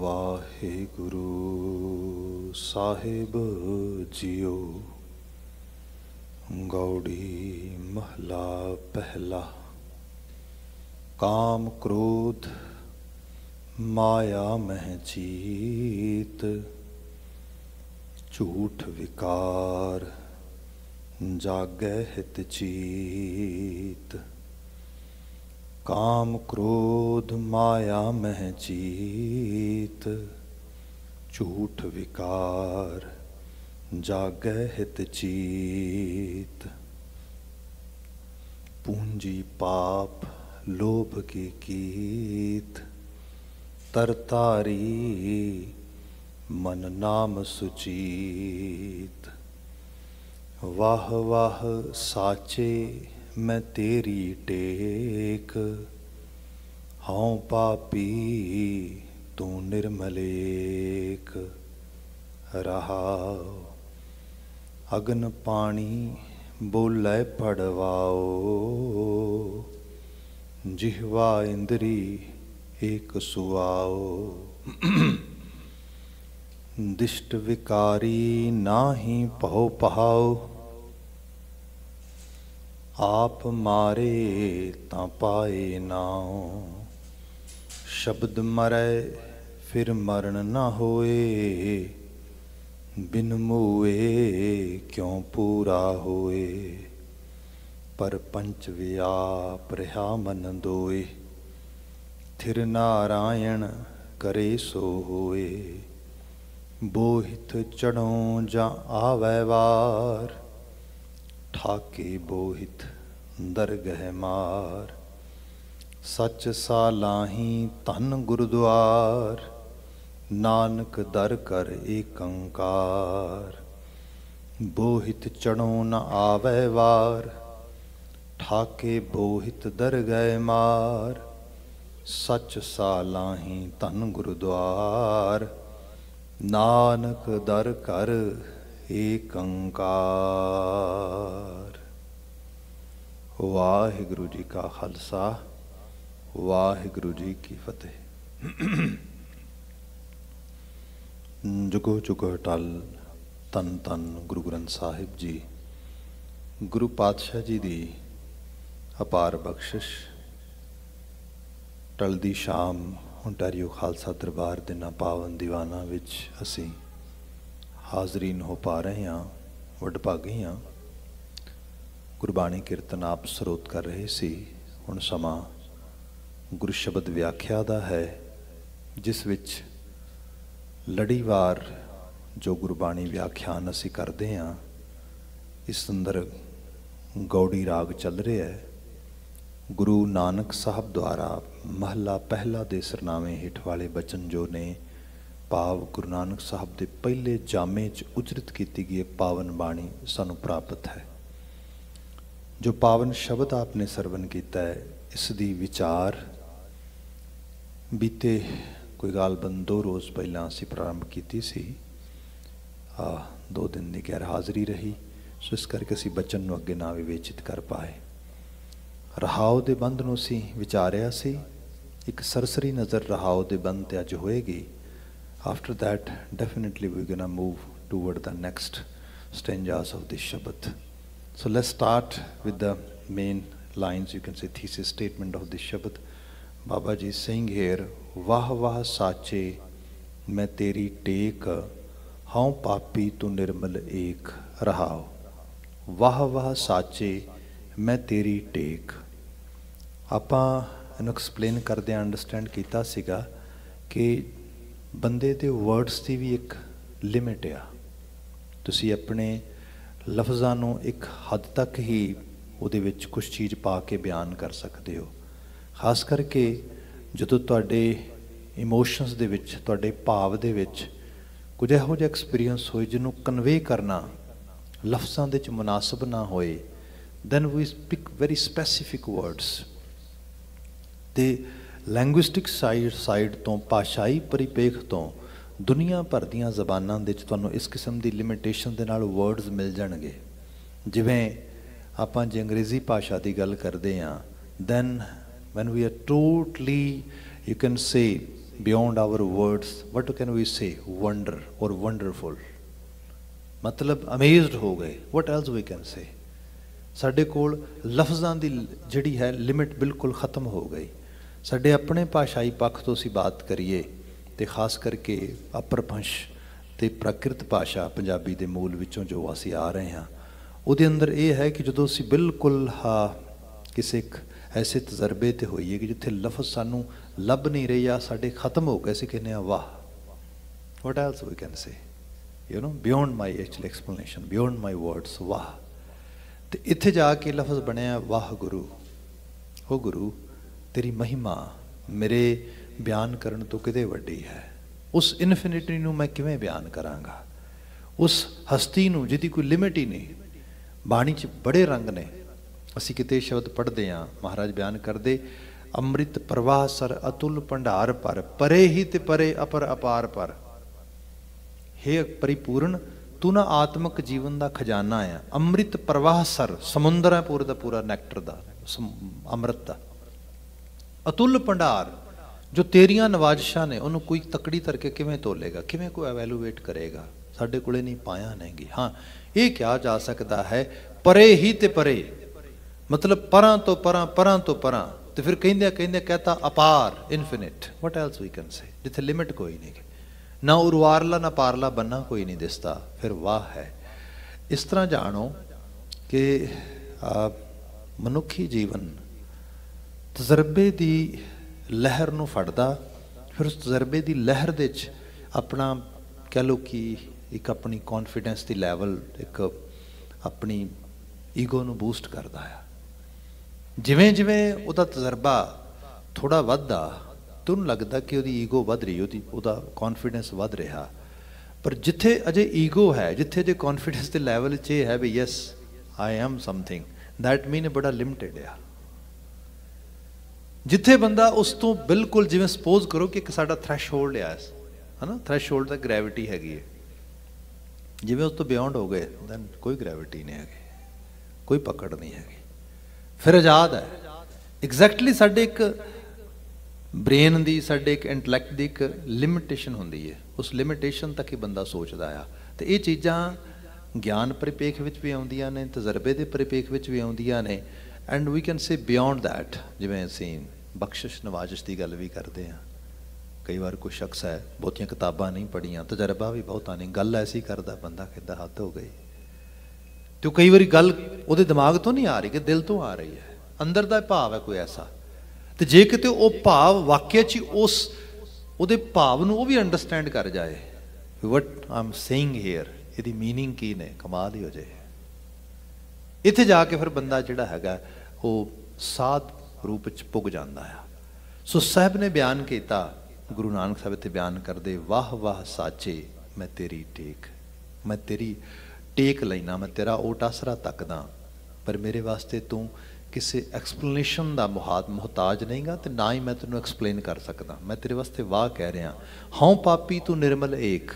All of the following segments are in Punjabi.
ਵਾਹਿਗੁਰੂ ਸਾਹਿਬ ਜੀਓ। ਗੌੜੀ ਮਹਲਾ ਪਹਿਲਾ। ਕਾਮ ਕ੍ਰੋਧ, ਮਾਇਆ ਮਹਿ ਜੀਤ ਝੂਠ ਵਿਕਾਰ ਜਾਗੈ ਹਿਤ ਚੀਤ। ਕਾਮ ਕ੍ਰੋਧ ਮਾਇਆ ਮਹਿ ਜੀਤ ਝੂਠ ਵਿਕਾਰ ਜਾਗੈ ਹਿਤ ਚੀਤ ਪੂੰਜੀ ਪਾਪ ਲੋਭ ਕੀ ਕੀਤ ਤਰਤਾਰੀ ਮਨ ਨਾਮ ਸੁਚੀਤ ਵਾਹ ਵਾਹ ਸਾਚੇ ਮੈਂ ਤੇਰੀ ਟੇਕ। ਹਉ ਪਾਪੀ, ਤੂੰ ਨਿਰਮਲੇਕ ਰਹਾਉ ਅਗਨ ਪਾਣੀ ਬੋਲੇ ਪੜਵਾਓ। ਜਿਹਵਾ ਇੰਦਰੀ ਏਕ ਸੁਆਓ। ਦਿਸ਼ਟ ਵਿਕਾਰੀ ਨਾਹੀ ਭਉ ਪਹਾਓ। ਆਪ ਮਾਰੇ ਤਾਂ ਪਾਏ ਨਾਉ। ਸ਼ਬਦ ਮਰੈ ਫਿਰ ਮਰਨ ਨਾ ਹੋਏ। ਬਿਨ ਮੂਏ ਕਿਉ ਪੂਰਾ ਹੋਏ। ਪਰ ਪੰਚ ਵਿਆਪ ਰਹਾ ਮਨ ਦੋਏ। ਥਿਰ ਨਾਰਾਇਣ ਕਰੇ ਸੋ ਹੋਏ। ਬੋਹਿਤ ਚੜੋਂ ਜਾਂ ਆਵੈ ਵਾਰ। ਠਾਕੇ ਬੋਹਿਤ ਦਰਗਹਿ ਮਾਰ। ਸੱਚ ਸਾਲਾਹੀ ਧਨ ਗੁਰਦੁਆਰ, ਨਾਨਕ ਦਰ ਕਰ ਏਕੰਕਾਰ। ਬੋਹਿਤ ਚੜੋਂ ਨ ਆਵੈ ਵਾਰ, ਠਾਕੇ ਬੋਹਿਤ ਦਰਗਹਿ ਮਾਰ। ਸੱਚ ਸਾਲਾਹੀ ਧਨ ਗੁਰਦੁਆਰ, ਨਾਨਕ ਦਰ ਕਰ ਏਕੰਕਾਰ। ਵਾਹਿਗੁਰੂ ਜੀ ਕਾ ਖਾਲਸਾ, ਵਾਹਿਗੁਰੂ ਜੀ ਕੀ ਫਤਿਹ। ਜੁਗੋ ਜੁਗੋ ਟਲ ਤਨ ਤਨ ਗੁਰੂ ਗ੍ਰੰਥ ਸਾਹਿਬ ਜੀ। ਗੁਰੂ ਪਾਤਸ਼ਾਹ ਜੀ ਦੀ ਅਪਾਰ ਬਖਸ਼ਿਸ਼। ਟਲਦੀ ਸ਼ਾਮ, ਹੁਣ ਟਾਰੀਓ ਖਾਲਸਾ ਦਰਬਾਰ ਦੇ ਨਾ ਪਾਵਨ ਦੀਵਾਨਾ ਵਿੱਚ ਅਸੀਂ ਹਾਜ਼ਰੀਨ ਹੋ ਪਾ ਰਹੇ ਹਾਂ ਵਡਭਾਗੀ ਹਾਂ। ਗੁਰਬਾਣੀ ਕੀਰਤਨ ਆਪ ਸਰੋਤ ਕਰ ਰਹੇ ਸੀ। ਹੁਣ ਸਮਾਂ ਗੁਰੂ ਸ਼ਬਦ ਵਿਆਖਿਆ ਦਾ ਹੈ, ਜਿਸ ਵਿੱਚ ਲੜੀਵਾਰ ਜੋ ਗੁਰਬਾਣੀ ਵਿਆਖਿਆਨ ਅਸੀਂ ਕਰਦੇ ਹਾਂ, ਇਸ ਅੰਦਰ ਗੌੜੀ ਰਾਗ ਚੱਲ ਰਿਹਾ ਹੈ। ਗੁਰੂ ਨਾਨਕ ਸਾਹਿਬ ਦੁਆਰਾ ਮਹੱਲਾ ਪਹਿਲਾ ਦੇ ਸਰਨਾਵੇਂ ਹੇਠ ਵਾਲੇ ਬਚਨ ਜੋ ਨੇ ਭਾਵ ਗੁਰੂ ਨਾਨਕ ਸਾਹਿਬ ਦੇ ਪਹਿਲੇ ਜਾਮੇ 'ਚ ਉਚਰਿਤ ਕੀਤੀ ਗਈ ਪਾਵਨ ਬਾਣੀ ਸਾਨੂੰ ਪ੍ਰਾਪਤ ਹੈ। ਜੋ ਪਾਵਨ ਸ਼ਬਦ ਆਪਨੇ ਸਰਵਨ ਕੀਤਾ ਹੈ, ਇਸ ਦੀ ਵਿਚਾਰ ਬੀਤੇ ਕੋਈ ਗਾਲਬਨ ਦੋ ਰੋਜ਼ ਪਹਿਲਾਂ ਅਸੀਂ ਪ੍ਰਾਰੰਭ ਕੀਤੀ ਸੀ। ਆ, ਦੋ ਦਿਨ ਦੀ ਗੈਰ ਹਾਜ਼ਰੀ ਰਹੀ, ਸੋ ਇਸ ਕਰਕੇ ਅਸੀਂ ਬਚਨ ਨੂੰ ਅੱਗੇ ਨਾ ਵਿਵੇਚਿਤ ਕਰ ਪਾਏ। ਰਹਾਉ ਦੇ ਬੰਦ ਨੂੰ ਅਸੀਂ ਵਿਚਾਰਿਆ ਸੀ। ਇੱਕ ਸਰਸਰੀ ਨਜ਼ਰ ਰਹਾਉ ਦੇ ਬੰਦ ਤੇ ਅੱਜ ਹੋਏਗੀ। After that definitely we're going to move toward the next stanzas of this shabad so let's start with the main lines you can say thesis statement of this shabad baba ji is saying here ਵਾਹ ਵਾਹ ਸਾਚੇ ਮੈਂ ਤੇਰੀ ਟੇਕ ਹਉ ਪਾਪੀ ਤੂੰ ਨਿਰਮਲ ਏਕ ਰਹਾਉ ਵਾਹ ਵਾਹ ਸਾਚੇ ਮੈਂ ਤੇਰੀ ਟੇਕ ਆਪਾਂ ਇਹਨੂੰ ਐਕਸਪਲੇਨ ਕਰਦੇ ਆਂ ਅੰਡਰਸਟੈਂਡ ਕੀਤਾ ਸੀਗਾ ਕਿ ਬੰਦੇ ਦੇ ਵਰਡਸ ਦੀ ਵੀ ਇੱਕ ਲਿਮਿਟ ਆ। ਤੁਸੀਂ ਆਪਣੇ ਲਫ਼ਜ਼ਾਂ ਨੂੰ ਇੱਕ ਹੱਦ ਤੱਕ ਹੀ ਉਹਦੇ ਵਿੱਚ ਕੁਝ ਚੀਜ਼ ਪਾ ਕੇ ਬਿਆਨ ਕਰ ਸਕਦੇ ਹੋ। ਖਾਸ ਕਰਕੇ ਜਦੋਂ ਤੁਹਾਡੇ ਇਮੋਸ਼ਨਸ ਦੇ ਵਿੱਚ, ਤੁਹਾਡੇ ਭਾਵ ਦੇ ਵਿੱਚ ਕੁਝ ਇਹੋ ਜਿਹਾ ਐਕਸਪੀਰੀਅੰਸ ਹੋਏ ਜਿਹਨੂੰ ਕਨਵੇ ਕਰਨਾ, ਲਫ਼ਜ਼ਾਂ ਦੇ ਵਿੱਚ ਮੁਨਾਸਬ ਨਾ ਹੋਏ then we speak very specific words ਤੇ ਲੈਂਗੁਇਸਟਿਕ ਸਾਈਡ ਸਾਈਡ ਤੋਂ ਭਾਸ਼ਾਈ ਪਰਿਪੇਖ ਤੋਂ ਦੁਨੀਆ ਭਰ ਦੀਆਂ ਜ਼ਬਾਨਾਂ ਦੇ ਵਿੱਚ ਤੁਹਾਨੂੰ ਇਸ ਕਿਸਮ ਦੀ ਲਿਮਿਟੇਸ਼ਨ ਦੇ ਨਾਲ ਵਰਡਸ ਮਿਲ ਜਾਣਗੇ। ਜਿਵੇਂ ਆਪਾਂ ਜੇ ਅੰਗਰੇਜ਼ੀ ਭਾਸ਼ਾ ਦੀ ਗੱਲ ਕਰਦੇ ਹਾਂ then when we are totally, you can say beyond our words, what can we say? Wonder or wonderful. ਮਤਲਬ ਅਮੇਜ਼ਡ ਹੋ ਗਏ। What else we can say? ਸਾਡੇ ਕੋਲ ਲਫ਼ਜ਼ਾਂ ਦੀ ਜਿਹੜੀ ਹੈ ਲਿਮਿਟ ਬਿਲਕੁਲ ਖਤਮ ਹੋ ਗਈ। ਸਾਡੇ ਆਪਣੇ ਭਾਸ਼ਾਈ ਪੱਖ ਤੋਂ ਅਸੀਂ ਬਾਤ ਕਰੀਏ ਤੇ ਖਾਸ ਕਰਕੇ ਅਪਰਭੰਸ਼ ਤੇ ਪ੍ਰਕਿਰਤ ਭਾਸ਼ਾ ਪੰਜਾਬੀ ਦੇ ਮੂਲ ਵਿੱਚੋਂ ਜੋ ਅਸੀਂ ਆ ਰਹੇ ਹਾਂ, ਉਹਦੇ ਅੰਦਰ ਇਹ ਹੈ ਕਿ ਜਦੋਂ ਅਸੀਂ ਬਿਲਕੁਲ ਹਾ ਕਿਸੇ ਇੱਕ ਐਸੇ ਤਜਰਬੇ ਤੇ ਹੋਈਏ ਕਿ ਜਿੱਥੇ ਲਫ਼ਜ਼ ਸਾਨੂੰ ਲੱਭ ਨਹੀਂ ਰਹੇ ਜਾਂ ਸਾਡੇ ਖਤਮ ਹੋ ਗਏ, ਅਸੀਂ ਕਹਿੰਦੇ ਆ ਵਾਹ, what else we can say you know, beyond my actual explanation, beyond my words, ਵਾਹ। ਤੇ ਇੱਥੇ ਜਾ ਕੇ ਲਫ਼ਜ਼ ਬਣਿਆ, ਵਾਹ ਗੁਰੂ ਹੋ ਗੁਰੂ ਤੇਰੀ ਮਹਿਮਾ ਮੇਰੇ ਬਿਆਨ ਕਰਨ ਤੋਂ ਕਿਤੇ ਵੱਡੀ ਹੈ। ਉਸ ਇਨਫਿਨਿਟੀ ਨੂੰ ਮੈਂ ਕਿਵੇਂ ਬਿਆਨ ਕਰਾਂਗਾ? ਉਸ ਹਸਤੀ ਨੂੰ ਜਿਹਦੀ ਕੋਈ ਲਿਮਿਟ ਹੀ ਨਹੀਂ, ਬਾਣੀ 'ਚ ਬੜੇ ਰੰਗ ਨੇ। ਅਸੀਂ ਕਿਤੇ ਸ਼ਬਦ ਪੜ੍ਹਦੇ ਆ ਮਹਾਰਾਜ ਬਿਆਨ ਕਰਦੇ, ਅੰਮ੍ਰਿਤ ਪ੍ਰਵਾਹ ਸਰ ਅਤੁਲ ਭੰਡਾਰ ਪਰ, ਪਰੇ ਹੀ ਤੇ ਪਰੇ ਅਪਰ ਅਪਾਰ ਪਰ। हे ਪਰਿਪੂਰਨ, ਤੂੰ ਨਾ ਆਤਮਿਕ ਜੀਵਨ ਦਾ ਖਜ਼ਾਨਾ ਆ। ਅੰਮ੍ਰਿਤ ਪ੍ਰਵਾਹ ਸਰ, ਸਮੁੰਦਰ ਹੈ ਪੂਰਾ ਦਾ ਪੂਰਾ ਨੈਕਟਰ ਦਾ ਅੰਮ੍ਰਿਤ ਦਾ। ਅਤੁੱਲ ਭੰਡਾਰ, ਜੋ ਤੇਰੀਆਂ ਨਵਾਜ਼ਿਸ਼ਾਂ ਨੇ ਉਹਨੂੰ ਕੋਈ ਤਕੜੀ ਕਰਕੇ ਕਿਵੇਂ ਤੋਲੇਗਾ? ਕਿਵੇਂ ਕੋਈ ਐਵੈਲੂਏਟ ਕਰੇਗਾ? ਸਾਡੇ ਕੋਲੇ ਨਹੀਂ ਪਾਇਆ ਨਹੀਂਗੀ ਹਾਂ, ਇਹ ਕਿਹਾ ਜਾ ਸਕਦਾ ਹੈ, ਪਰੇ ਹੀ ਤੇ ਪਰੇ। ਮਤਲਬ ਪਰਾਂ ਤੋਂ ਪਰਾਂ ਪਰਾਂ ਤੋਂ ਪਰਾਂ। ਤੇ ਫਿਰ ਕਹਿੰਦੇ ਕਹਿੰਦੇ ਕਹਤਾ ਅਪਾਰ infinite what else we can say ਜਿੱਥੇ ਲਿਮਿਟ ਕੋਈ ਨਹੀਂ ਨਾ ਉਰਵਾਰਲਾ, ਨਾ ਪਾਰਲਾ ਬੰਨਾ ਕੋਈ ਨਹੀਂ ਦਿਸਦਾ। ਫਿਰ ਵਾਹ ਹੈ। ਇਸ ਤਰ੍ਹਾਂ ਜਾਣੋ ਕਿ ਮਨੁੱਖੀ ਜੀਵਨ ਤਜਰਬੇ ਦੀ ਲਹਿਰ ਨੂੰ ਫੜਦਾ, ਫਿਰ ਉਸ ਤਜਰਬੇ ਦੀ ਲਹਿਰ ਦੇ ਵਿੱਚ ਆਪਣਾ ਕਹਿ ਲੋ ਕਿ ਇੱਕ ਆਪਣੀ ਕੌਨਫੀਡੈਂਸ ਦੀ ਲੈਵਲ ਇੱਕ ਆਪਣੀ ਈਗੋ ਨੂੰ ਬੂਸਟ ਕਰਦਾ ਆ। ਜਿਵੇਂ ਜਿਵੇਂ ਉਹਦਾ ਤਜਰਬਾ ਥੋੜਾ ਵੱਧਦਾ ਤੁਹਾਨੂੰ ਲੱਗਦਾ ਕਿ ਉਹਦੀ ਈਗੋ ਵੱਧ ਰਹੀ, ਉਹਦੀ, ਉਹਦਾ ਕੌਨਫੀਡੈਂਸ ਵੱਧ ਰਿਹਾ। ਪਰ ਜਿੱਥੇ ਅਜੇ ਈਗੋ ਹੈ, ਜਿੱਥੇ ਜੇ ਕੌਨਫੀਡੈਂਸ ਦੇ ਲੈਵਲ 'ਚ ਇਹ ਹੈ ਵੀ yes I am something that mean ਬੜਾ ਲਿਮਟਿਡ ਆ। ਜਿੱਥੇ ਬੰਦਾ ਉਸ ਤੋਂ ਬਿਲਕੁਲ ਜਿਵੇਂ ਸਪੋਜ਼ ਕਰੋ ਕਿ ਇੱਕ ਸਾਡਾ ਥ੍ਰੈਸ਼ਹੋਲਡ ਆ ਹਨਾ? ਥ੍ਰੈਸ਼ਹੋਲਡ ਦਾ ਗ੍ਰੈਵਿਟੀ ਹੈਗੀ ਹੈ। ਜਿਵੇਂ ਉਸ ਤੋਂ ਬਿਯੋਂਡ ਹੋ ਗਏ ਦੈਨ ਕੋਈ ਗ੍ਰੈਵਿਟੀ ਨਹੀਂ ਹੈਗੀ, ਕੋਈ ਪਕੜ ਨਹੀਂ ਹੈਗੀ। ਫਿਰ ਆਜ਼ਾਦ ਹੈ। ਐਗਜ਼ੈਕਟਲੀ ਸਾਡੇ ਇੱਕ ਬ੍ਰੇਨ ਦੀ, ਸਾਡੇ ਇੱਕ ਇੰਟੈਲੈਕਟ ਦੀ ਇੱਕ ਲਿਮਿਟੇਸ਼ਨ ਹੁੰਦੀ ਹੈ। ਉਸ ਲਿਮਿਟੇਸ਼ਨ ਤੱਕ ਹੀ ਬੰਦਾ ਸੋਚਦਾ ਆ। ਤੇ ਇਹ ਚੀਜ਼ਾਂ ਗਿਆਨ ਪਰਿਪੇਖ ਵਿੱਚ ਵੀ ਆਉਂਦੀਆਂ ਨੇ, ਤਜਰਬੇ ਦੇ ਪਰਿਪੇਖ ਵਿੱਚ ਵੀ ਆਉਂਦੀਆਂ ਨੇ। and we can say beyond that ਜਿਵੇਂ ਅਸੀਂ ਬਖਸ਼ਿਸ਼ ਨਵਾਜ਼ਿਸ਼ ਦੀ ਗੱਲ ਵੀ ਕਰਦੇ ਆ ਕਈ ਵਾਰ ਕੋਈ ਸ਼ਖਸ ਹੈ ਬਹੁਤੀਆਂ ਕਿਤਾਬਾਂ ਨਹੀਂ ਪੜੀਆਂ ਤਜਰਬਾ ਵੀ ਬਹੁਤਾ ਨਹੀਂ ਗੱਲ ਐਸੀ ਕਰਦਾ ਬੰਦਾ ਕਹਿੰਦਾ ਹੱਦ ਹੋ ਗਈ ਤੇ ਕਈ ਵਾਰੀ ਗੱਲ ਉਹਦੇ ਦਿਮਾਗ ਤੋਂ ਨਹੀਂ ਆ ਰਹੀ ਕਿ ਦਿਲ ਤੋਂ ਆ ਰਹੀ ਹੈ ਅੰਦਰ ਦਾ ਭਾਵ ਹੈ ਕੋਈ ਐਸਾ ਤੇ ਜੇ ਕਿਤੇ ਉਹ ਭਾਵ ਵਾਕਿਆ 'ਚ ਉਸ ਉਹਦੇ ਭਾਵ ਨੂੰ ਉਹ ਵੀ ਅੰਡਰਸਟੈਂਡ ਕਰ ਜਾਏ ਵਟ ਆਮ ਸੇਇੰਗ ਹੇਅਰ ਇਹਦੀ मीनिंग ਕੀ ਨੇ ਕਮਾਲ ਹੀ ਹੋ ਜਾਏ ਇੱਥੇ ਜਾ ਕੇ ਫਿਰ ਬੰਦਾ ਜਿਹੜਾ ਹੈਗਾ, ਉਹ ਸਾਧ ਰੂਪ ਵਿੱਚ ਪੁੱਗ ਜਾਂਦਾ ਆ। ਸੋ ਸਾਹਿਬ ਨੇ ਬਿਆਨ ਕੀਤਾ, ਗੁਰੂ ਨਾਨਕ ਸਾਹਿਬ ਇੱਥੇ ਬਿਆਨ ਕਰਦੇ, ਵਾਹ ਵਾਹ ਸਾਚੇ, ਮੈਂ ਤੇਰੀ ਟੇਕ, ਮੈਂ ਤੇਰੀ ਟੇਕ ਲੈਣਾ ਮੈਂ ਤੇਰਾ ਓਟ ਆਸਰਾ ਤੱਕਦਾ, ਪਰ ਮੇਰੇ ਵਾਸਤੇ ਤੂੰ ਕਿਸੇ ਐਕਸਪਲੇਨੇਸ਼ਨ ਦਾ ਮੁਹਾਤ ਮੁਹਤਾਜ ਨਹੀਂਗਾ ਤੇ ਨਾ ਹੀ ਮੈਂ ਤੈਨੂੰ ਐਕਸਪਲੇਨ ਕਰ ਸਕਦਾ। ਮੈਂ ਤੇਰੇ ਵਾਸਤੇ ਵਾਹ ਕਹਿ ਰਿਹਾ। ਹਉ ਪਾਪੀ ਤੂੰ ਨਿਰਮਲ ਏਕ।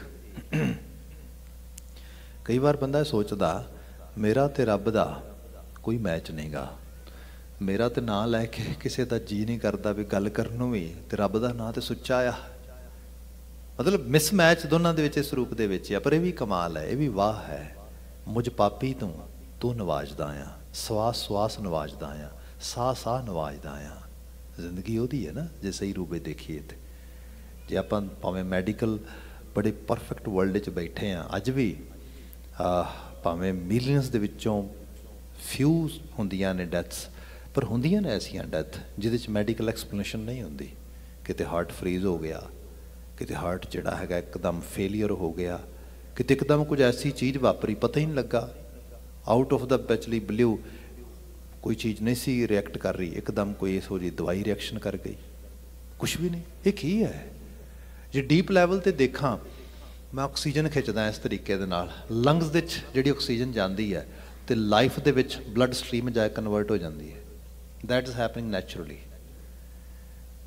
ਕਈ ਵਾਰ ਬੰਦਾ ਸੋਚਦਾ ਮੇਰਾ ਤੇ ਰੱਬ ਦਾ ਕੋਈ ਮੈਚ ਨਹੀਂਗਾ। ਮੇਰਾ ਤੇ ਨਾਂ ਲੈ ਕੇ ਕਿਸੇ ਦਾ ਜੀ ਨਹੀਂ ਕਰਦਾ ਵੀ ਗੱਲ ਕਰਨ ਨੂੰ ਵੀ, ਤੇ ਰੱਬ ਦਾ ਨਾਂ ਤੇ ਸੁੱਚਾ ਆ। ਮਤਲਬ ਮਿਸਮੈਚ ਦੋਨਾਂ ਦੇ ਵਿੱਚ ਇਸ ਰੂਪ ਦੇ ਵਿੱਚ ਆ, ਪਰ ਇਹ ਵੀ ਕਮਾਲ ਹੈ, ਇਹ ਵੀ ਵਾਹ ਹੈ। ਮੁਝ ਪਾਪੀ ਤੂੰ ਤੂੰ ਨਵਾਜਦਾ ਆ ਸਵਾਸ ਸਵਾਸ ਨਵਾਜਦਾ ਆ ਸਾਹ ਸਾਹ ਨਵਾਜਦਾ ਆ। ਜ਼ਿੰਦਗੀ ਉਹਦੀ ਹੈ ਨਾ, ਜੇ ਸਹੀ ਰੂਪੇ ਦੇਖੀਏ ਤੇ। ਜੇ ਆਪਾਂ ਭਾਵੇਂ ਮੈਡੀਕਲ ਬੜੇ ਪਰਫੈਕਟ ਵਰਲਡ 'ਚ ਬੈਠੇ ਆ, ਅੱਜ ਵੀ ਭਾਵੇਂ ਮਿਲੀਅਨਸ ਦੇ ਵਿੱਚੋਂ ਫਿਊ ਹੁੰਦੀਆਂ ਨੇ ਡੈਥਸ ਪਰ ਹੁੰਦੀਆਂ ਨੇ ਐਸੀਆਂ ਡੈਥ ਜਿਹਦੇ ਵਿੱਚ ਮੈਡੀਕਲ ਐਕਸਪਲੇਨੇਸ਼ਨ ਨਹੀਂ ਹੁੰਦੀ। ਕਿਤੇ ਹਾਰਟ ਫ੍ਰੀਜ਼ ਹੋ ਗਿਆ, ਕਿਤੇ ਹਾਰਟ ਜਿਹੜਾ ਹੈਗਾ ਇੱਕਦਮ ਫੇਲਿਅਰ ਹੋ ਗਿਆ, ਕਿਤੇ ਇੱਕਦਮ ਕੁਝ ਐਸੀ ਚੀਜ਼ ਵਾਪਰੀ, ਪਤਾ ਹੀ ਨਹੀਂ ਲੱਗਾ। ਆਊਟ ਆਫ ਦਾ ਬੈਚਲੀ ਬਲੂ ਕੋਈ ਚੀਜ਼ ਨਹੀਂ ਸੀ ਰਿਐਕਟ ਕਰ ਰਹੀ, ਇੱਕਦਮ ਕੋਈ ਇਹੋ ਹੋ ਜੀ ਦਵਾਈ ਰਿਐਕਸ਼ਨ ਕਰ ਗਈ। ਕੁਝ ਵੀ ਨਹੀਂ, ਇਹ ਕੀ ਹੈ? ਜੇ ਡੀਪ ਲੈਵਲ ਤੇ ਦੇਖਾਂ ਮੈਂ ਆਕਸੀਜਨ ਖਿੱਚਦਾ ਇਸ ਤਰੀਕੇ ਦੇ ਨਾਲ। ਲੰਗਸ ਦੇ ਵਿੱਚ ਜਿਹੜੀ ਆਕਸੀਜਨ ਜਾਂਦੀ ਹੈ ਤੇ ਲਾਈਫ ਦੇ ਵਿੱਚ ਬਲੱਡ ਸਟ੍ਰੀਮ ਜਾ ਕਨਵਰਟ ਹੋ ਜਾਂਦੀ ਹੈ। ਦੈਟ ਇਜ਼ ਹੈਪਨਿੰਗ ਨੈਚੁਰਲੀ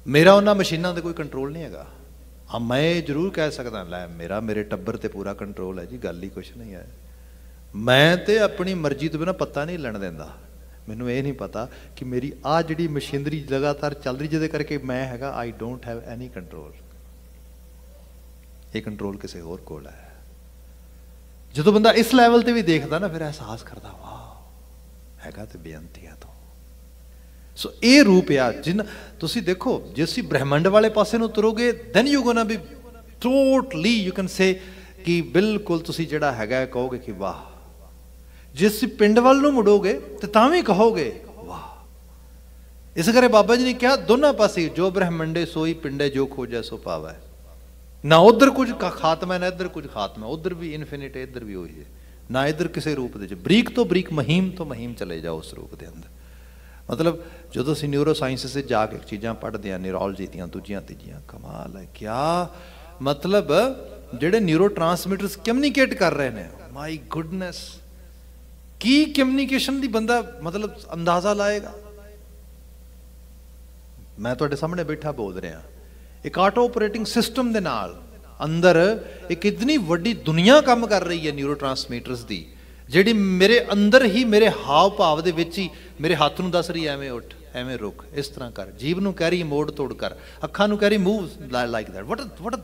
ਮੇਰਾ ਉਹਨਾਂ ਮਸ਼ੀਨਾਂ ਤੇ ਕੋਈ ਕੰਟਰੋਲ ਨਹੀਂ ਹੈਗਾ। ਆ ਮੈਂ ਜ਼ਰੂਰ ਕਹਿ ਸਕਦਾ, ਲੈ ਮੇਰਾ ਮੇਰੇ ਟੱਬਰ ਤੇ ਪੂਰਾ ਕੰਟਰੋਲ ਹੈ ਜੀ, ਗੱਲ ਹੀ ਕੁਛ ਨਹੀਂ ਹੈ। ਮੈਂ ਤੇ ਆਪਣੀ ਮਰਜ਼ੀ ਤੋਂ ਬਿਨਾ ਪੱਤਾ ਨਹੀਂ ਲੈਣ ਦਿੰਦਾ। ਮੈਨੂੰ ਇਹ ਨਹੀਂ ਪਤਾ ਕਿ ਮੇਰੀ ਆ ਜਿਹੜੀ ਮਸ਼ੀਨਰੀ ਲਗਾਤਾਰ ਚੱਲ ਰਹੀ ਜਿਹਦੇ ਕਰਕੇ ਮੈਂ ਹੈਗਾ I don't have any control ਇਹ ਕੰਟਰੋਲ ਕਿਸੇ ਹੋਰ ਕੋਲ ਹੈ। ਜਦੋਂ ਬੰਦਾ ਇਸ ਲੈਵਲ ਤੇ ਵੀ ਦੇਖਦਾ ਨਾ, ਫਿਰ ਅਹਿਸਾਸ ਕਰਦਾ, ਵਾਹ, ਹੈਗਾ ਤੇ ਬੇਅੰਤੀਆਂ ਤੋਂ। ਸੋ ਇਹ ਰੂਪ ਆ ਜਿਨ, ਤੁਸੀਂ ਦੇਖੋ, ਜੇ ਤੁਸੀਂ ਬ੍ਰਹਿਮੰਡ ਵਾਲੇ ਪਾਸੇ ਨੂੰ ਤੁਰੋਗੇ then you gonna be totally you can say ਕਿ ਬਿਲਕੁਲ ਤੁਸੀਂ ਜਿਹੜਾ ਹੈਗਾ, ਕਹੋਗੇ ਕਿ ਵਾਹ। ਜੇ ਤੁਸੀਂ ਪਿੰਡ ਵੱਲ ਨੂੰ ਮੁੜੋਗੇ, ਤੇ ਤਾਂ ਵੀ ਕਹੋਗੇ, ਵਾਹ। ਇਸ ਕਰੇ ਬਾਬਾ ਜੀ ਨੇ ਕਿਹਾ, ਦੋਨਾਂ ਪਾਸੇ ਜੋ ਬ੍ਰਹਿਮੰਡੇ ਸੋਈ ਪਿੰਡੇ, ਜੋ ਖੋਜੈ, ਸੋ ਪਾਵੈ। ਨਾ ਉਧਰ ਕੁਝ ਖਾਤਮਾ, ਨਾ ਇੱਧਰ ਕੁਝ ਖਾਤਮਾ, ਉਧਰ ਵੀ ਇਨਫਿਨਿਟ ਹੈ ਇੱਧਰ ਵੀ ਉਹੀ ਹੈ। ਨਾ ਇੱਧਰ ਕਿਸੇ ਰੂਪ ਦੇ ਵਿੱਚ। ਬਰੀਕ ਤੋਂ ਬਰੀਕ ਮਹੀਮ ਤੋਂ ਮਹੀਮ ਚਲੇ ਜਾਓ ਉਸ ਰੂਪ ਦੇ ਅੰਦਰ। ਮਤਲਬ ਜਦੋਂ ਅਸੀਂ ਨਿਊਰੋ ਸਾਇੰਸ ਸੇ ਜਾ ਕੇ ਚੀਜ਼ਾਂ ਪੜ੍ਹਦੇ ਆ ਨਿਊਰੋਲੋਜੀ ਦੀਆਂ, ਦੂਜੀਆਂ, ਤੀਜੀਆਂ, ਕਮਾਲ ਹੈ, ਕਿਆ ਮਤਲਬ ਜਿਹੜੇ ਨਿਊਰੋ ਟਰਾਂਸਮਿਟਰਸ ਕਮਿਊਨੀਕੇਟ ਕਰ ਰਹੇ ਨੇ ਮਾਈ ਗੁੱਡਨੈਸ ਕੀ ਕਮਿਊਨੀਕੇਸ਼ਨ ਦੀ ਬੰਦਾ ਮਤਲਬ ਅੰਦਾਜ਼ਾ ਲਾਏਗਾ? ਮੈਂ ਤੁਹਾਡੇ ਸਾਹਮਣੇ ਬੈਠਾ ਬੋਲ ਰਿਹਾ। ਇੱਕ ਆਟੋ ਆਪਰੇਟਿੰਗ ਸਿਸਟਮ ਦੇ ਨਾਲ ਅੰਦਰ ਇੱਕ ਇਤਨੀ ਵੱਡੀ ਦੁਨੀਆ ਕੰਮ ਕਰ ਰਹੀ ਹੈ ਨਿਊਰੋ ਟਰਾਂਸਮਿਟਰਸ ਦੀ, ਜਿਹੜੀ ਮੇਰੇ ਅੰਦਰ ਹੀ ਮੇਰੇ ਹਾਵ ਭਾਵ ਦੇ ਵਿੱਚ ਹੀ ਮੇਰੇ ਹੱਥ ਨੂੰ ਦੱਸ ਰਹੀ ਹੈ, ਐਵੇਂ ਉੱਠ, ਐਵੇਂ ਰੁਕ ਇਸ ਤਰ੍ਹਾਂ ਕਰ ਜੀਵ ਨੂੰ ਕਹਿ ਰਹੀ ਮੋੜ ਤੋੜ ਕਰ, ਅੱਖਾਂ ਨੂੰ ਕਹਿ ਰਹੀ move like that what what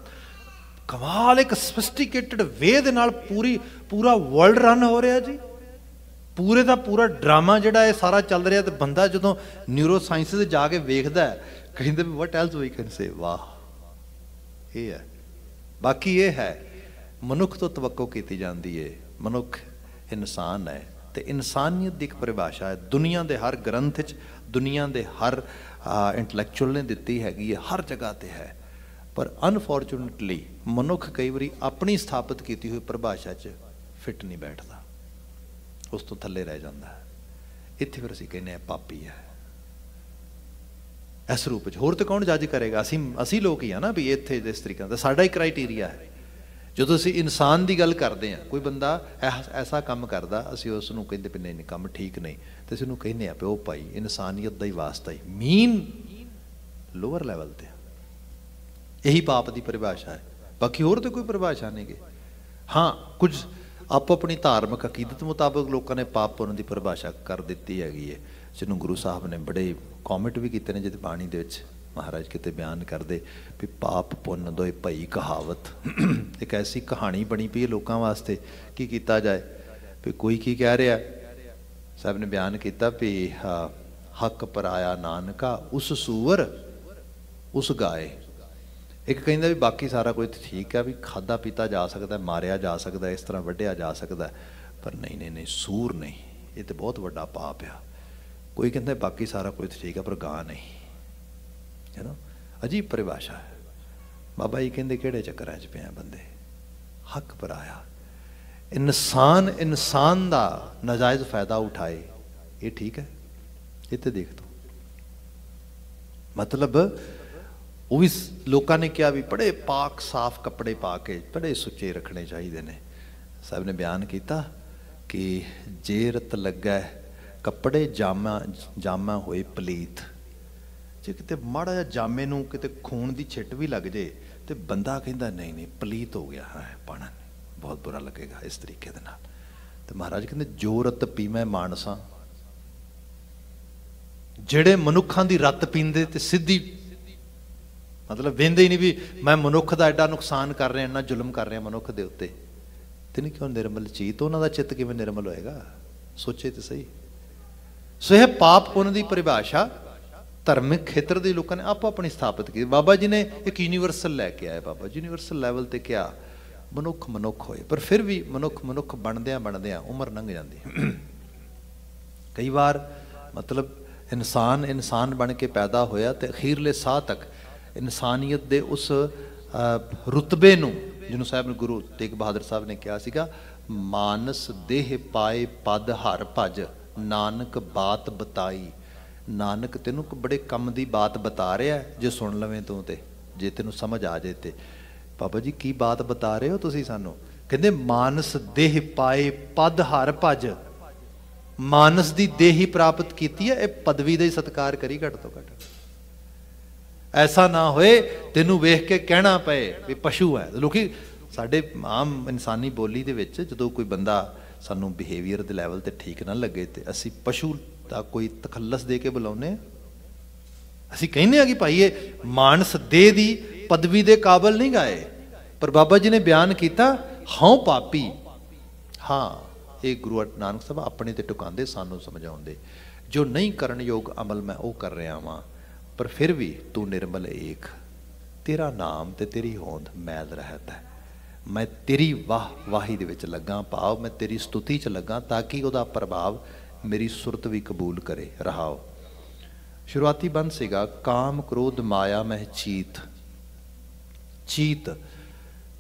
ਕਮਾਲ, ਇੱਕ ਸਫਿਸਟੀਕੇਟਡ ਵੇ ਦੇ ਨਾਲ ਪੂਰੀ, ਪੂਰਾ ਵਰਲਡ ਰਨ ਹੋ ਰਿਹਾ ਜੀ। ਪੂਰੇ ਦਾ ਪੂਰਾ ਡਰਾਮਾ ਜਿਹੜਾ ਇਹ ਸਾਰਾ ਚੱਲ ਰਿਹਾ ਤੇ ਬੰਦਾ ਜਦੋਂ ਨਿਊਰੋ ਸਾਇੰਸ ਦੇ ਜਾ ਕੇ ਵੇਖਦਾ ਕਹਿੰਦੇ ਵੀ ਵਟ ਐਲਸ ਵੀ ਕੈਨ ਸੇ ਵਾਹ। ਇਹ ਹੈ। ਬਾਕੀ ਇਹ ਹੈ, ਮਨੁੱਖ ਤੋਂ ਤਵੱਕੋ ਕੀਤੀ ਜਾਂਦੀ ਹੈ ਮਨੁੱਖ ਇਨਸਾਨ ਹੈ ਤੇ ਇਨਸਾਨੀਅਤ ਦੀ ਇੱਕ ਪਰਿਭਾਸ਼ਾ ਹੈ। ਦੁਨੀਆ ਦੇ ਹਰ ਗ੍ਰੰਥ 'ਚ, ਦੁਨੀਆ ਦੇ ਹਰ ਇੰਟੈਲੈਕਚੁਅਲ ਨੇ ਦਿੱਤੀ ਹੈਗੀ ਹੈ ਹਰ ਜਗ੍ਹਾ ਤੇ ਹੈ। ਪਰ ਅਨਫੋਰਚੂਨਟਲੀ ਮਨੁੱਖ ਕਈ ਵਾਰੀ ਆਪਣੀ ਸਥਾਪਿਤ ਕੀਤੀ ਹੋਈ ਪਰਿਭਾਸ਼ਾ 'ਚ ਫਿੱਟ ਨਹੀਂ ਬੈਠਦਾ। ਉਸ ਤੋਂ ਥੱਲੇ ਰਹਿ ਜਾਂਦਾ ਇੱਥੇ ਫਿਰ ਅਸੀਂ ਕਹਿੰਦੇ ਆ ਪਾਪੀ ਹੈ। ਇਸ ਰੂਪ ਵਿੱਚ ਹੋਰ ਤਾਂ ਕੌਣ ਜੱਜ ਕਰੇਗਾ? ਅਸੀਂ ਅਸੀਂ ਲੋਕ ਹੀ ਆ ਨਾ ਵੀ ਇੱਥੇ ਇਸ ਤਰੀਕੇ ਦਾ ਸਾਡਾ ਹੀ ਕ੍ਰਾਈਟੇਰੀਆ ਹੈ। ਜਦੋਂ ਅਸੀਂ ਇਨਸਾਨ ਦੀ ਗੱਲ ਕਰਦੇ ਆ ਕੋਈ ਬੰਦਾ ਐਸਾ ਕੰਮ ਕਰਦਾ, ਅਸੀਂ ਉਸ ਨੂੰ ਕਹਿੰਦੇ ਵੀ ਨਹੀਂ ਕੰਮ ਠੀਕ ਨਹੀਂ। ਤੇ ਅਸੀਂ ਉਹਨੂੰ ਕਹਿੰਦੇ ਆ ਵੀ ਉਹ ਭਾਈ, ਇਨਸਾਨੀਅਤ ਦਾ ਹੀ ਵਾਸਤਾ ਹੀ। ਮੀਨ ਲੋਅਰ ਲੈਵਲ ਤੇ ਇਹੀ ਪਾਪ ਦੀ ਪਰਿਭਾਸ਼ਾ ਹੈ। ਬਾਕੀ ਹੋਰ ਤਾਂ ਕੋਈ ਪਰਿਭਾਸ਼ਾ ਨਹੀਂਗੇ ਹਾਂ, ਕੁਝ ਆਪੋ ਆਪਣੀ ਧਾਰਮਿਕ ਅਕੀਦਤ ਮੁਤਾਬਕ ਲੋਕਾਂ ਨੇ ਪਾਪ ਪੁੰਨ ਦੀ ਪਰਿਭਾਸ਼ਾ ਕਰ ਦਿੱਤੀ ਹੈਗੀ ਹੈ। ਜਿਹਨੂੰ ਗੁਰੂ ਸਾਹਿਬ ਨੇ ਬੜੇ ਕਮੈਂਟ ਵੀ ਕੀਤੇ ਨੇ ਜਿਹਦੇ ਬਾਣੀ ਦੇ ਵਿੱਚ ਮਹਾਰਾਜ ਕਿਤੇ ਬਿਆਨ ਕਰਦੇ ਵੀ ਪਾਪ ਪੁੰਨ ਦੋਏ ਭਈ ਕਹਾਵਤ। ਇੱਕ ਐਸੀ ਕਹਾਣੀ ਬਣੀ ਪਈ ਹੈ ਲੋਕਾਂ ਵਾਸਤੇ, ਕੀ ਕੀਤਾ ਜਾਏ? ਵੀ ਕੋਈ ਕੀ ਕਹਿ ਰਿਹਾ? ਸਾਹਿਬ ਨੇ ਬਿਆਨ ਕੀਤਾ ਵੀ ਹੱਕ ਪਰਾਇਆ ਨਾਨਕਾ, ਉਸ ਸੂਰ, ਉਸ ਗਾਏ। ਇੱਕ ਕਹਿੰਦਾ ਵੀ ਬਾਕੀ ਸਾਰਾ ਕੁਝ ਠੀਕ ਹੈ ਵੀ ਖਾਦਾ ਪੀਤਾ ਜਾ ਸਕਦਾ, ਮਾਰਿਆ ਜਾ ਸਕਦਾ, ਇਸ ਤਰ੍ਹਾਂ ਵੱਢਿਆ ਜਾ ਸਕਦਾ, ਪਰ ਨਹੀਂ ਨਹੀਂ ਨਹੀਂ, ਸੂਰ ਨਹੀਂ। ਇਹ ਤੇ ਬਹੁਤ ਵੱਡਾ ਪਾਪ ਆ। ਕੋਈ ਕਹਿੰਦਾ ਬਾਕੀ ਸਾਰਾ ਕੁਝ ਠੀਕ ਆ, ਪਰ ਗਾਂ ਨਹੀਂ। ਹੈ ਨਾ ਅਜੀਬ ਪਰਿਭਾਸ਼ਾ ਹੈ। ਬਾਬਾ ਜੀ ਕਹਿੰਦੇ ਕਿਹੜੇ ਚੱਕਰਾਂ 'ਚ ਪਿਆ ਬੰਦੇ? ਹੱਕ ਪਰਾਇਆ ਇਨਸਾਨ ਇਨਸਾਨ ਦਾ ਨਾਜਾਇਜ਼ ਫਾਇਦਾ ਉਠਾਏ। ਇਹ ਠੀਕ ਹੈ? ਇਹ ਤੇ ਦੇਖ ਤੋ। ਮਤਲਬ ਉਹ ਵੀ ਲੋਕਾਂ ਨੇ ਕਿਹਾ ਵੀ ਬੜੇ ਪਾਕ, ਸਾਫ਼ ਕੱਪੜੇ ਪਾ ਕੇ, ਬੜੇ ਸੁੱਚੇ ਰੱਖਣੇ ਚਾਹੀਦੇ ਨੇ। ਸਾਹਿਬ ਨੇ ਬਿਆਨ ਕੀਤਾ ਕਿ ਜੇ ਰਤ ਲੱਗਾ ਕੱਪੜੇ ਜਾਮਾ ਜਾਮਾ ਹੋਏ ਪਲੀਤ। ਜੇ ਕਿਤੇ ਮਾੜਾ ਜਿਹਾ ਜਾਮੇ ਨੂੰ ਕਿਤੇ ਖੂਨ ਦੀ ਛਿੱਟ ਵੀ ਲੱਗ ਜੇ, ਤੇ ਬੰਦਾ ਕਹਿੰਦਾ, ਨਹੀਂ ਨਹੀਂ, ਪਲੀਤ ਹੋ ਗਿਆ। ਹੈ ਪਾਣਾ ਬਹੁਤ ਬੁਰਾ ਲੱਗੇਗਾ ਇਸ ਤਰੀਕੇ ਦੇ ਨਾਲ। ਤੇ ਮਹਾਰਾਜ ਕਹਿੰਦੇ ਜੋ ਰਤ ਪੀਵੇਂ ਮਾਨਸਾ। ਜਿਹੜੇ ਮਨੁੱਖਾਂ ਦੀ ਰਤ ਪੀਂਦੇ ਤੇ ਸਿੱਧੀ ਮਤਲਬ ਵੇਂਦੇ ਹੀ ਨਹੀਂ ਵੀ ਮੈਂ ਮਨੁੱਖ ਦਾ ਐਡਾ ਨੁਕਸਾਨ ਕਰ ਰਿਹਾ, ਇੰਨਾ ਜ਼ੁਲਮ ਕਰ ਰਿਹਾ ਮਨੁੱਖ ਦੇ ਉੱਤੇ। ਤੇ ਨਹੀਂ ਕਿਉਂ ਨਿਰਮਲ? ਚੀਤ ਉਹਨਾਂ ਦਾ ਚਿੱਤ ਕਿਵੇਂ ਨਿਰਮਲ ਹੋਏਗਾ? ਸੋਚੇ ਤੇ ਸਹੀ। ਸੋ ਇਹ ਪਾਪ ਪੁੰਨ ਦੀ ਪਰਿਭਾਸ਼ਾ ਧਰਮਿਕ ਖੇਤਰ ਦੇ ਲੋਕਾਂ ਨੇ ਆਪੋ ਆਪਣੀ ਸਥਾਪਿਤ ਕੀਤੀ। ਬਾਬਾ ਜੀ ਨੇ ਇੱਕ ਯੂਨੀਵਰਸਲ ਲੈ ਕੇ ਆਏ ਬਾਬਾ ਯੂਨੀਵਰਸਲ ਲੈਵਲ ਤੇ ਕਿਹਾ, ਮਨੁੱਖ ਮਨੁੱਖ ਹੋਏ, ਪਰ ਫਿਰ ਵੀ ਮਨੁੱਖ ਮਨੁੱਖ ਬਣਦਿਆਂ ਬਣਦਿਆਂ ਉਮਰ ਲੰਘ ਜਾਂਦੀ ਕਈ ਵਾਰ ਮਤਲਬ ਇਨਸਾਨ ਇਨਸਾਨ ਬਣ ਕੇ ਪੈਦਾ ਹੋਇਆ ਤੇ ਅਖੀਰਲੇ ਸਾਹ ਤੱਕ ਇਨਸਾਨੀਅਤ ਦੇ ਉਸ ਰੁਤਬੇ ਨੂੰ, ਜਿਹਨੂੰ ਸਾਹਿਬ ਨੇ ਗੁਰੂ ਤੇਗ ਬਹਾਦਰ ਸਾਹਿਬ ਨੇ ਕਿਹਾ ਸੀਗਾ, ਮਾਨਸ ਦੇਹ ਪਾਏ ਪਦ ਹਰ ਭਜ। ਨਾਨਕ ਬਾਤ ਬਤਾਈ। ਨਾਨਕ ਤੈਨੂੰ ਬੜੇ ਕੰਮ ਦੀ ਬਾਤ ਬਤਾ ਰਿਹਾ ਜੇ ਸੁਣ ਲਵੇਂ ਤੂੰ ਤੇ, ਜੇ ਤੈਨੂੰ ਸਮਝ ਆ ਜੇ ਤੇ। ਬਾਬਾ ਜੀ, ਕੀ ਬਾਤ ਬਤਾ ਰਹੇ ਹੋ ਤੁਸੀਂ ਸਾਨੂੰ? ਕਹਿੰਦੇ, ਮਾਨਸ ਦੇਹ ਪਾਏ ਪਦ ਹਰ ਭਜ। ਮਾਨਸ ਦੀ ਦੇਹੀ ਪ੍ਰਾਪਤ ਕੀਤੀ ਹੈ, ਇਹ ਪਦਵੀ ਦਾ ਹੀ ਸਤਕਾਰ ਕਰੀ ਘਟ ਤੋਂ ਘਟ। ਐਸਾ ਨਾ ਹੋਏ, ਤੈਨੂੰ ਵੇਖ ਕੇ ਕਹਿਣਾ ਪਏ ਵੀ ਪਸ਼ੂ ਹੈ। ਲੋਕੀ, ਸਾਡੇ ਆਮ ਇਨਸਾਨੀ ਬੋਲੀ ਦੇ ਵਿੱਚ ਜਦੋਂ ਕੋਈ ਬੰਦਾ ਸਾਨੂੰ ਬਿਹੇਵੀਅਰ ਦੇ ਲੈਵਲ ਤੇ ਠੀਕ ਨਾ ਲੱਗੇ ਤੇ ਅਸੀਂ ਪਸ਼ੂ ਦਾ ਕੋਈ ਤਖੱਲਸ ਦੇ ਕੇ ਬੁਲਾਉਨੇ ਅਸੀਂ ਕਹਿੰਦੇ ਆ ਕਿ ਭਾਈ ਇਹ ਮਾਨਸ ਦੇ ਦੀ ਪਦਵੀ ਦੇ ਕਾਬਲ ਨਹੀਂ ਗਾਏ। ਪਰ ਬਾਬਾ ਜੀ ਨੇ ਬਿਆਨ ਕੀਤਾ ਹਉ ਪਾਪੀ। ਹਾਂ, ਇਹ ਗੁਰੂ ਨਾਨਕ ਸਾਹਿਬ ਆਪਣੇ ਤੇ ਟੁਕਾਉਂਦੇ, ਸਾਨੂੰ ਸਮਝਾਉਂਦੇ। ਜੋ ਨਹੀਂ ਕਰਨ ਯੋਗ ਅਮਲ ਮੈਂ ਉਹ ਕਰ ਰਿਹਾ ਵਾਂ, ਪਰ ਫਿਰ ਵੀ ਤੂੰ ਨਿਰਮਲ ਏਕ। ਤੇਰਾ ਨਾਮ ਤੇ ਤੇਰੀ ਹੋਂਦ ਮੈਲ ਰਹਿਤ ਹੈ। ਮੈਂ ਤੇਰੀ ਵਾਹ ਵਾਹੀ ਦੇ ਵਿੱਚ ਲੱਗਾ, ਭਾਵ ਮੈਂ ਤੇਰੀ ਸਤੁਤੀ 'ਚ ਲੱਗਾ ਤਾਂ ਕਿ ਉਹਦਾ ਪ੍ਰਭਾਵ ਮੇਰੀ ਸੁਰਤ ਵੀ ਕਬੂਲ ਕਰੇ, ਰਹਾਓ। ਸ਼ੁਰੂਆਤੀ ਬੰਦ ਸੀਗਾ, ਕਾਮ, ਕ੍ਰੋਧ, ਮਾਇਆ, ਮਹਿ, ਚੀਤ। ਚੀਤ,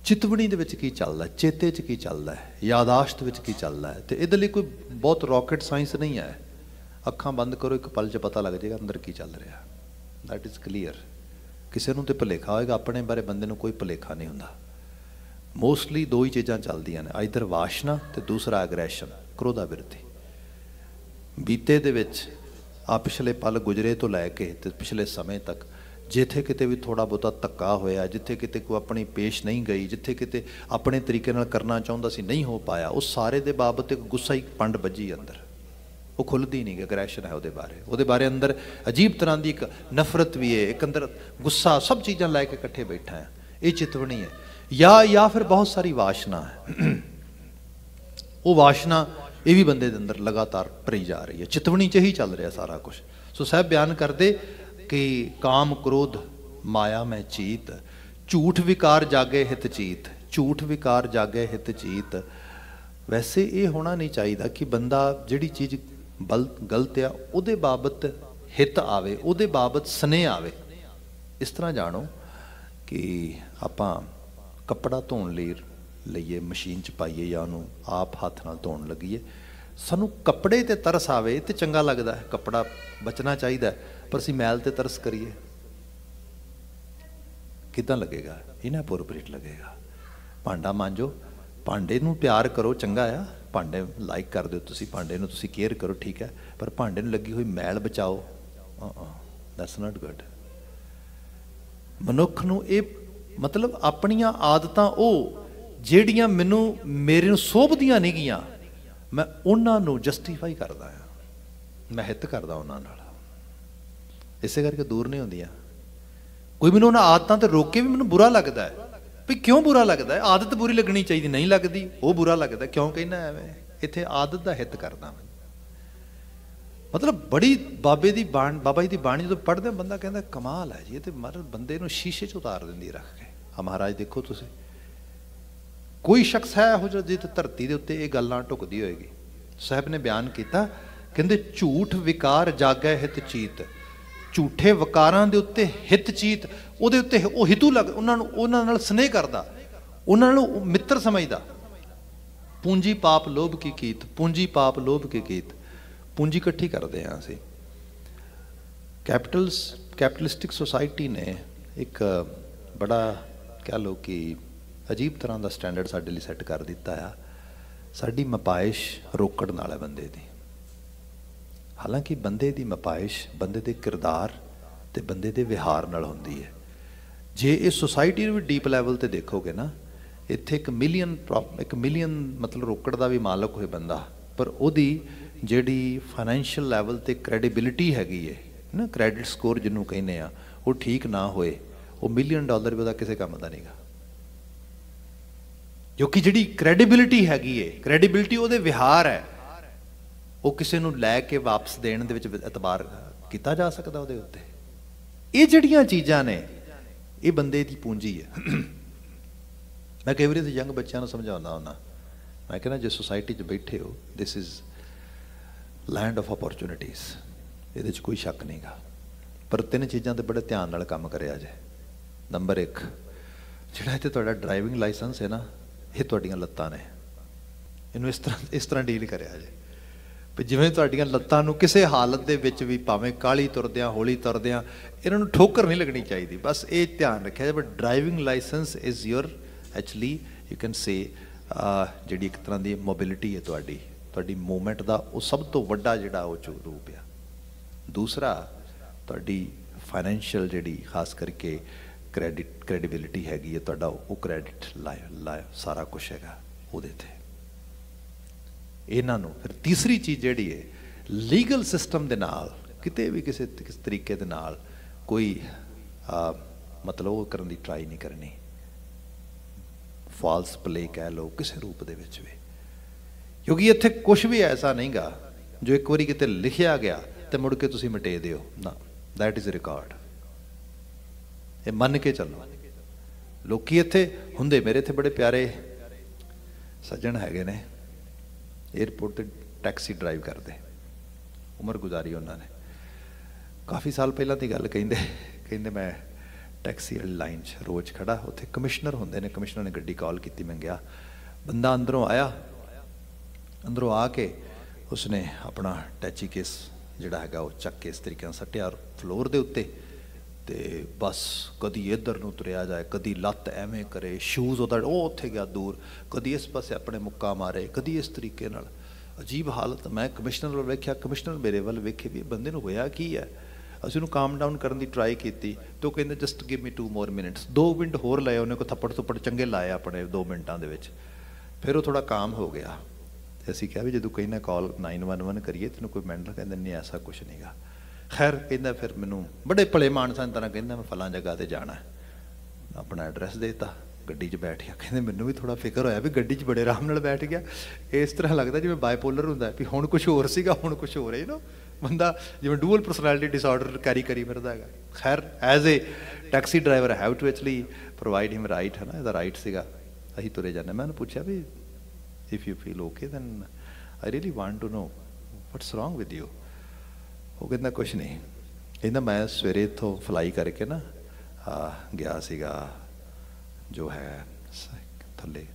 ਚਿਤਵਣੀ ਦੇ ਵਿੱਚ ਕੀ ਚੱਲਦਾ, ਚੇਤੇ 'ਚ ਕੀ ਚੱਲਦਾ ਹੈ ਯਾਦਾਸ਼ਤ ਵਿੱਚ ਕੀ ਚੱਲਦਾ ਹੈ? ਤੇ ਇਹਦੇ ਲਈ ਕੋਈ ਬਹੁਤ ਰਾਕਟ ਸਾਇੰਸ ਨਹੀਂ ਹੈ। ਅੱਖਾਂ ਬੰਦ ਕਰੋ, ਇੱਕ ਪਲ 'ਚ ਪਤਾ ਲੱਗ ਜਾਏਗਾ ਅੰਦਰ ਕੀ ਚੱਲ ਰਿਹਾ। ਦੈਟ ਇਜ਼ ਕਲੀਅਰ ਕਿਸੇ ਨੂੰ ਤੇ ਭੁਲੇਖਾ ਹੋਏਗਾ, ਆਪਣੇ ਬਾਰੇ ਬੰਦੇ ਨੂੰ ਕੋਈ ਭੁਲੇਖਾ ਨਹੀਂ ਹੁੰਦਾ। ਮੋਸਟਲੀ ਦੋ ਹੀ ਚੀਜ਼ਾਂ ਚੱਲਦੀਆਂ ਨੇ ਆਈਦਰ ਵਾਸ਼ਨਾ ਤੇ ਦੂਸਰਾ ਐਗਰੈਸ਼ਨ ਕ੍ਰੋਧਾ ਵਿਰਤੀ ਬੀਤੇ ਦੇ ਵਿੱਚ ਆ ਪਿਛਲੇ ਪਲ ਗੁਜਰੇ ਤੋਂ ਲੈ ਕੇ ਤੇ ਪਿਛਲੇ ਸਮੇਂ ਤੱਕ, ਜਿੱਥੇ ਕਿਤੇ ਵੀ ਥੋੜਾ ਬਹੁਤਾ ਧੱਕਾ ਹੋਇਆ, ਜਿੱਥੇ ਕਿਤੇ ਕੋਈ ਆਪਣੀ ਪੇਸ਼ ਨਹੀਂ ਗਈ, ਜਿੱਥੇ ਕਿਤੇ ਆਪਣੇ ਤਰੀਕੇ ਨਾਲ ਕਰਨਾ ਚਾਹੁੰਦਾ ਸੀ, ਨਹੀਂ ਹੋ ਪਾਇਆ, ਉਹ ਸਾਰੇ ਦੇ ਬਾਬਤ ਇੱਕ ਗੁੱਸਾ ਹੀ ਪੰਡ ਵੱਜੀ ਅੰਦਰ। ਉਹ ਖੁੱਲਦੀ ਨਹੀਂ ਅਗਰੈਸ਼ਨ ਹੈ ਉਹਦੇ ਬਾਰੇ। ਉਹਦੇ ਬਾਰੇ ਅੰਦਰ ਅਜੀਬ ਤਰ੍ਹਾਂ ਦੀ ਇੱਕ ਨਫ਼ਰਤ ਵੀ ਹੈ, ਇੱਕ ਅੰਦਰ ਗੁੱਸਾ, ਸਭ ਚੀਜ਼ਾਂ ਲੈ ਕੇ ਇਕੱਠੇ ਬੈਠਾ ਹੈ। ਇਹ ਚਿਤਵਣੀ ਹੈ। ਜਾਂ ਜਾਂ ਫਿਰ ਬਹੁਤ ਸਾਰੀ ਵਾਸ਼ਨਾ ਹੈ। ਉਹ ਵਾਸ਼ਨਾ ਇਹ ਵੀ ਬੰਦੇ ਦੇ ਅੰਦਰ ਲਗਾਤਾਰ ਭਰੀ ਜਾ ਰਹੀ ਹੈ। ਚਿਤਵਣੀ 'ਚ ਹੀ ਚੱਲ ਰਿਹਾ ਸਾਰਾ ਕੁਝ ਸੋ ਸਾਹਿਬ ਬਿਆਨ ਕਰਦੇ ਕਿ ਕਾਮ ਕ੍ਰੋਧ, ਮਾਇਆ ਮੈਂ ਚੀਤ, ਝੂਠ ਵਿਕਾਰ ਜਾਗੇ ਹਿਤ ਚੀਤ, ਝੂਠ ਵਿਕਾਰ ਜਾਗੇ ਹਿਤ ਚੀਤ। ਵੈਸੇ ਇਹ ਹੋਣਾ ਨਹੀਂ ਚਾਹੀਦਾ ਕਿ ਬੰਦਾ ਜਿਹੜੀ ਚੀਜ਼ ਗਲਤ ਆ, ਉਹਦੇ ਬਾਬਤ ਹਿੱਤ ਆਵੇ, ਉਹਦੇ ਬਾਬਤ ਸਨੇਹ ਆਵੇ। ਇਸ ਤਰ੍ਹਾਂ ਜਾਣੋ ਕਿ ਆਪਾਂ ਕੱਪੜਾ ਧੋਣ ਲਈ ਲਈਏ, ਮਸ਼ੀਨ 'ਚ ਪਾਈਏ ਜਾਂ ਉਹਨੂੰ ਆਪ ਹੱਥ ਨਾਲ ਧੋਣ ਲੱਗੀਏ। ਸਾਨੂੰ ਕੱਪੜੇ ਤੇ ਤਰਸ ਆਵੇ ਤੇ ਚੰਗਾ ਲੱਗਦਾ ਹੈ। ਕੱਪੜਾ ਬਚਣਾ ਚਾਹੀਦਾ ਪਰ ਅਸੀਂ ਮੈਲ ਤੇ ਤਰਸ ਕਰੀਏ। ਕਿਦਾਂ ਲੱਗੇਗਾ? ਇਹਨਾਂ ਅਪਰੋਪ੍ਰੀਏਟ ਲੱਗੇਗਾ। ਭਾਂਡਾ ਮਾਂਜੋ, ਭਾਂਡੇ ਨੂੰ ਪਿਆਰ ਕਰੋ, ਚੰਗਾ ਆ। ਭਾਂਡੇ ਲਾਈਕ ਕਰ ਦਿਓ ਤੁਸੀਂ, ਭਾਂਡੇ ਨੂੰ ਤੁਸੀਂ ਕੇਅਰ ਕਰੋ, ਠੀਕ ਹੈ। ਪਰ ਭਾਂਡੇ ਨੂੰ ਲੱਗੀ ਹੋਈ ਮੈਲ ਬਚਾਓ। ਦੈਟਸ ਨਾਟ ਗੁੱਡ ਮਨੁੱਖ ਨੂੰ ਇਹ ਮਤਲਬ ਆਪਣੀਆਂ ਆਦਤਾਂ ਉਹ ਜਿਹੜੀਆਂ ਮੈਨੂੰ ਮੇਰੇ ਨੂੰ ਸੋਭਦੀਆਂ ਨਹੀਂ ਗੀਆਂ ਮੈਂ ਉਹਨਾਂ ਨੂੰ ਜਸਟੀਫਾਈ ਕਰਦਾ ਆ ਮੈਂ ਹਿੱਤ ਕਰਦਾ ਉਹਨਾਂ ਨਾਲ। ਇਸੇ ਕਰਕੇ ਦੂਰ ਨਹੀਂ ਹੁੰਦੀਆਂ। ਕੋਈ ਮੈਨੂੰ ਉਹਨਾਂ ਆਦਤਾਂ ਤੇ ਰੋਕ ਕੇ ਵੀ ਮੈਨੂੰ ਬੁਰਾ ਲੱਗਦਾ ਹੈ। ਵੀ ਕਿਉਂ ਬੁਰਾ ਲੱਗਦਾ ਹੈ? ਆਦਤ ਬੁਰੀ ਲੱਗਣੀ ਚਾਹੀਦੀ, ਨਹੀਂ ਲੱਗਦੀ, ਉਹ ਬੁਰਾ ਲੱਗਦਾ ਕਿਉਂ ਕਹਿੰਦਾ ਐਵੇਂ? ਇੱਥੇ ਆਦਤ ਦਾ ਹਿੱਤ ਕਰਦਾ ਮੈਂ। ਮਤਲਬ ਬੜੀ ਬਾਬੇ ਦੀ ਬਾਣ, ਬਾਬਾ ਜੀ ਦੀ ਬਾਣੀ ਜਦੋਂ ਪੜ੍ਹਦੇ ਬੰਦਾ ਕਹਿੰਦਾ, ਕਮਾਲ ਹੈ ਜੀ, ਇਹ ਤੇ ਮਰ, ਬੰਦੇ ਨੂੰ ਸ਼ੀਸ਼ੇ 'ਚ ਉਤਾਰ ਦਿੰਦੀ ਰੱਖ ਕੇ। ਆ ਮਹਾਰਾਜ ਦੇਖੋ ਤੁਸੀਂ। ਕੋਈ ਸ਼ਖਸ ਹੈ ਉਹ ਜਿੱਤ ਧਰਤੀ ਦੇ ਉੱਤੇ ਇਹ ਗੱਲ ਨਾ ਟੁਕਦੀ ਹੋਏਗੀ? ਸਾਹਿਬ ਨੇ ਬਿਆਨ ਕੀਤਾ, ਕਹਿੰਦੇ, ਝੂਠ ਵਿਕਾਰ ਜਾਗੈ ਹਿਤ ਚੀਤ। ਝੂਠੇ ਵਿਕਾਰਾਂ ਦੇ ਉੱਤੇ ਹਿਤ ਚੀਤ, ਉਹਦੇ ਉੱਤੇ ਉਹ ਹਿਤੂ ਲੱਗ, ਉਹਨਾਂ ਨੂੰ, ਉਹਨਾਂ ਨਾਲ ਸਨੇਹ ਕਰਦਾ, ਉਹਨਾਂ ਨੂੰ ਮਿੱਤਰ ਸਮਝਦਾ। ਪੂੰਜੀ ਪਾਪ ਲੋਭ ਕੀ ਕੀਤ, ਪੂੰਜੀ ਪਾਪ ਲੋਭ ਕੀ ਕੀਤ। ਪੂੰਜੀ ਇਕੱਠੀ ਕਰਦੇ ਆ ਅਸੀਂ। ਕੈਪੀਟਲਸ, ਕੈਪੀਟਲਿਸਟਿਕ ਸੋਸਾਇਟੀ ਨੇ ਇੱਕ ਬੜਾ ਕਹ ਲੋ ਕਿ ਅਜੀਬ ਤਰ੍ਹਾਂ ਦਾ ਸਟੈਂਡਰਡ ਸਾਡੇ ਲਈ ਸੈੱਟ ਕਰ ਦਿੱਤਾ ਆ। ਸਾਡੀ ਮਪਾਇਸ਼ ਰੋਕੜ ਨਾਲ ਹੈ ਬੰਦੇ ਦੀ। ਹਾਲਾਂਕਿ ਬੰਦੇ ਦੀ ਮਪਾਇਸ਼ ਬੰਦੇ ਦੇ ਕਿਰਦਾਰ ਤੇ ਬੰਦੇ ਦੇ ਵਿਹਾਰ ਨਾਲ ਹੁੰਦੀ ਹੈ। ਜੇ ਇਹ ਸੋਸਾਇਟੀ ਨੂੰ ਵੀ ਡੀਪ ਲੈਵਲ ਤੇ ਦੇਖੋਗੇ ਨਾ, ਇੱਥੇ ਇੱਕ ਮਿਲੀਅਨ ਇੱਕ ਮਿਲੀਅਨ ਮਤਲਬ ਰੋਕੜ ਦਾ ਵੀ ਮਾਲਕ ਹੋਏ ਬੰਦਾ, ਪਰ ਉਹਦੀ ਜਿਹੜੀ ਫਾਈਨੈਂਸ਼ੀਅਲ ਲੈਵਲ ਤੇ ਕ੍ਰੈਡੀਬਿਲਿਟੀ ਹੈਗੀ ਹੈ ਨਾ ਕ੍ਰੈਡਿਟ ਸਕੋਰ ਜਿਹਨੂੰ ਕਹਿੰਦੇ ਆ, ਉਹ ਠੀਕ ਨਾ ਹੋਏ, ਉਹ ਮਿਲੀਅਨ ਡਾਲਰ ਵੀ ਉਹਦਾ ਕਿਸੇ ਕੰਮ ਦਾ ਨਹੀਂਗਾ ਕਿ ਜਿਹੜੀ ਕ੍ਰੈਡੀਬਿਲਿਟੀ ਹੈਗੀ ਏ ਕ੍ਰੈਡੀਬਿਲਿਟੀ ਉਹਦੇ ਵਿਹਾਰ ਹੈ, ਉਹ ਕਿਸੇ ਨੂੰ ਲੈ ਕੇ ਵਾਪਸ ਦੇਣ ਦੇ ਵਿੱਚ ਇਤਬਾਰ ਕੀਤਾ ਜਾ ਸਕਦਾ ਉਹਦੇ ਉੱਤੇ। ਇਹ ਜਿਹੜੀਆਂ ਚੀਜ਼ਾਂ ਨੇ, ਇਹ ਬੰਦੇ ਦੀ ਪੂੰਜੀ ਹੈ। ਮੈਂ ਕਈ ਵਾਰੀ ਤੇ ਯੰਗ ਬੱਚਿਆਂ ਨੂੰ ਸਮਝਾਉਂਦਾ ਹੁੰਦਾ, ਮੈਂ ਕਹਿੰਦਾ ਜੇ ਸੋਸਾਇਟੀ 'ਚ ਬੈਠੇ ਹੋ ਥਿਸ ਇਜ਼ ਲੈਂਡ ਆਫ ਓਪਰਚੁਨਿਟੀਆਂ ਇਹਦੇ 'ਚ ਕੋਈ ਸ਼ੱਕ ਨਹੀਂਗਾ। ਪਰ ਤਿੰਨ ਚੀਜ਼ਾਂ ਤੇ ਬੜੇ ਧਿਆਨ ਨਾਲ ਕੰਮ ਕਰਿਆ ਜੇ। ਨੰਬਰ 1 ਜਿਹੜਾ ਇੱਥੇ ਤੁਹਾਡਾ ਡਰਾਈਵਿੰਗ ਲਾਇਸੈਂਸ ਹੈ ਨਾ, ਇਹ ਤੁਹਾਡੀਆਂ ਲੱਤਾਂ ਨੇ। ਇਹਨੂੰ ਇਸ ਤਰ੍ਹਾਂ ਇਸ ਤਰ੍ਹਾਂ ਡੀਲ ਕਰਿਆ ਜੇ। ਵੀ ਜਿਵੇਂ ਤੁਹਾਡੀਆਂ ਲੱਤਾਂ ਨੂੰ ਕਿਸੇ ਹਾਲਤ ਦੇ ਵਿੱਚ ਵੀ ਭਾਵੇਂ ਕਾਲੀ ਤੁਰਦਿਆਂ, ਹੌਲੀ ਤੁਰਦਿਆਂ, ਇਹਨਾਂ ਨੂੰ ਠੋਕਰ ਨਹੀਂ ਲੱਗਣੀ ਚਾਹੀਦੀ। ਬਸ ਇਹ ਧਿਆਨ ਰੱਖਿਆ ਜਾਵੇ driving license is your actually you can say ਜਿਹੜੀ ਇੱਕ ਤਰ੍ਹਾਂ ਦੀ ਮੋਬਿਲਿਟੀ ਹੈ ਤੁਹਾਡੀ। ਤੁਹਾਡੀ ਮੂਵਮੈਂਟ ਦਾ ਉਹ ਸਭ ਤੋਂ ਵੱਡਾ ਜਿਹੜਾ ਉਹ ਰੂਪ ਆ। ਦੂਸਰਾ, ਤੁਹਾਡੀ ਫਾਈਨੈਂਸ਼ੀਅਲ ਜਿਹੜੀ ਖਾਸ ਕਰਕੇ ਕ੍ਰੈਡਿਟ, ਕ੍ਰੈਡੀਬਿਲਿਟੀ ਹੈਗੀ ਹੈ ਤੁਹਾਡਾ, ਉਹ ਕ੍ਰੈਡਿਟ ਲਾਈਫ ਸਾਰਾ ਕੁਝ ਹੈਗਾ ਉਹਦੇ ਤੇ। ਇਹਨਾਂ ਨੂੰ ਫਿਰ ਤੀਸਰੀ ਚੀਜ਼ ਜਿਹੜੀ ਹੈ ਲੀਗਲ ਸਿਸਟਮ ਦੇ ਨਾਲ, ਕਿਤੇ ਵੀ ਕਿਸੇ ਕਿਸ ਤਰੀਕੇ ਦੇ ਨਾਲ ਕੋਈ ਮਤਲਬ ਉਹ ਕਰਨ ਦੀ ਟਰਾਈ ਨਹੀਂ ਕਰਨੀ। ਫਾਲਸ ਪਲੇ ਕਹਿ ਲਓ, ਕਿਸੇ ਰੂਪ ਦੇ ਵਿੱਚ ਵੀ। ਕਿਉਂਕਿ ਇੱਥੇ ਕੁਝ ਵੀ ਐਸਾ ਨਹੀਂਗਾ ਜੋ ਇੱਕ ਵਾਰੀ ਕਿਤੇ ਲਿਖਿਆ ਗਿਆ ਤੇ ਮੁੜ ਕੇ ਤੁਸੀਂ ਮਿਟੇ ਦਿਓ। ਨਾ ਦੈਟ ਇਜ਼ ਰਿਕਾਰਡ ਇਹ ਮੰਨ ਕੇ ਚੱਲੋ। ਲੋਕੀ ਇੱਥੇ ਹੁੰਦੇ, ਮੇਰੇ ਇੱਥੇ ਬੜੇ ਪਿਆਰੇ ਸੱਜਣ ਹੈਗੇ ਨੇ। 에어ਪੋਰਟ ਤੇ ਟੈਕਸੀ ਡਰਾਈਵ ਕਰਦੇ। ਉਮਰ ਗੁਜ਼ਾਰੀ ਉਹਨਾਂ ਨੇ। ਕਾਫੀ ਸਾਲ ਪਹਿਲਾਂ ਦੀ ਗੱਲ ਕਹਿੰਦੇ ਕਹਿੰਦੇ ਮੈਂ ਟੈਕਸੀ ਵਾਲੀ ਲਾਈਨ 'ਚ ਰੋਜ਼ ਖੜਾ ਉੱਥੇ ਕਮਿਸ਼ਨਰ ਹੁੰਦੇ ਨੇ। ਕਮਿਸ਼ਨਰ ਨੇ ਗੱਡੀ ਕਾਲ ਕੀਤੀ, ਮੈਂ ਗਿਆ ਬੰਦਾ ਅੰਦਰੋਂ ਆਇਆ ਅੰਦਰੋਂ ਆ ਕੇ ਉਸਨੇ ਆਪਣਾ ਟੈਚੀ ਕੇਸ ਜਿਹੜਾ ਹੈਗਾ ਉਹ ਚੱਕ ਕੇ ਇਸ ਤਰੀਕੇ ਨਾਲ ਸੱਟਿਆ ਫਲੋਰ ਦੇ ਉੱਤੇ ਤੇ ਬਸ ਕਦੀ ਇੱਧਰ ਨੂੰ ਤੁਰਿਆ ਜਾਏ, ਕਦੀ ਲੱਤ ਐਵੇਂ ਕਰੇ ਸ਼ੂਜ਼ ਉਹਦਾ ਉਹ ਉੱਥੇ ਗਿਆ ਦੂਰ, ਕਦੀ ਇਸ ਪਾਸੇ ਆਪਣੇ ਮੁੱਕਾ ਮਾਰੇ, ਕਦੀ ਇਸ ਤਰੀਕੇ ਨਾਲ। ਅਜੀਬ ਹਾਲਤ, ਮੈਂ ਕਮਿਸ਼ਨਰ ਵੱਲ ਵੇਖਿਆ, ਕਮਿਸ਼ਨਰ ਮੇਰੇ ਵੱਲ ਵੇਖੇ ਵੀ ਬੰਦੇ ਨੂੰ ਹੋਇਆ ਕੀ ਹੈ? ਅਸੀਂ ਉਹਨੂੰ ਕਾਮ ਡਾਊਨ ਕਰਨ ਦੀ ਟਰਾਈ ਕੀਤੀ ਤੇ ਉਹ ਕਹਿੰਦੇ just give me 2 more minutes 2 minute ਹੋਰ ਲਏ, ਉਹਨੇ ਕੋ ਥੱਪੜ ਥੁੱਪੜ ਚੰਗੇ ਲਾਏ ਆਪਣੇ 2 ਮਿੰਟਾਂ ਦੇ ਵਿੱਚ। ਫਿਰ ਉਹ ਥੋੜਾ ਕਾਮ ਹੋ ਗਿਆ। ਤੇ ਅਸੀਂ ਕਿਹਾ ਵੀ ਜਦੋਂ ਕਹਿੰਦਾ ਕਾਲ 911 ਕਰੀਏ, ਤੈਨੂੰ ਕੋਈ ਮੈਂਟਲ ਕਹਿੰਦਾ ਨਹੀਂ, ਐਸਾ ਕੁਝ ਨਹੀਂਗਾ ਖੈਰ, ਕਹਿੰਦਾ ਫਿਰ ਮੈਨੂੰ ਬੜੇ ਭਲੇ ਮਾਨਸਾਂ ਤਰ੍ਹਾਂ ਕਹਿੰਦਾ ਮੈਂ ਫਲਾਂ ਜਗ੍ਹਾ ਤੇ ਜਾਣਾ ਆਪਣਾ ਐਡਰੈਸ ਦੇਤਾ, ਗੱਡੀ 'ਚ ਬੈਠ ਗਿਆ। ਕਹਿੰਦੇ ਮੈਨੂੰ ਵੀ ਥੋੜਾ ਫਿਕਰ ਹੋਇਆ ਵੀ ਗੱਡੀ 'ਚ ਬੜੇ ਆਰਾਮ ਨਾਲ ਬੈਠ ਗਿਆ। ਇਸ ਤਰ੍ਹਾਂ ਲੱਗਦਾ ਜਿਵੇਂ ਬਾਈਪੋਲਰ ਹੁੰਦਾ ਵੀ ਹੁਣ ਕੁਝ ਹੋਰ ਸੀਗਾ, ਹੁਣ ਕੁਝ ਹੋਰ ਹੈ ਯੂ نو ਬੰਦਾ ਜਿਵੇਂ ਡੂਅਲ ਪਰਸਨੈਲਿਟੀ ਡਿਸਆਰਡਰ ਕੈਰੀ ਕਰੀ ਫਿਰਦਾ ਹੈਗਾ। ਖੈਰ as a taxi driver have to actually provide him right ਹੈ ਨਾ? ਇਹਦਾ ਰਾਈਟ ਸੀਗਾ। ਅਸੀਂ ਤੁਰੇ ਜਾਂਦੇ ਮੈਂ ਉਹਨੂੰ ਪੁੱਛਿਆ ਵੀ if you feel okay then I really want to know what's wrong with you ਉਹ ਕਹਿੰਦਾ ਕੁਝ ਨਹੀਂ। ਕਹਿੰਦਾ, ਮੈਂ ਸਵੇਰੇ ਇੱਥੋਂ ਫਲਾਈ ਕਰਕੇ ਨਾ ਗਿਆ ਸੀਗਾ ਜੋ ਹੈ ਥੱਲੇ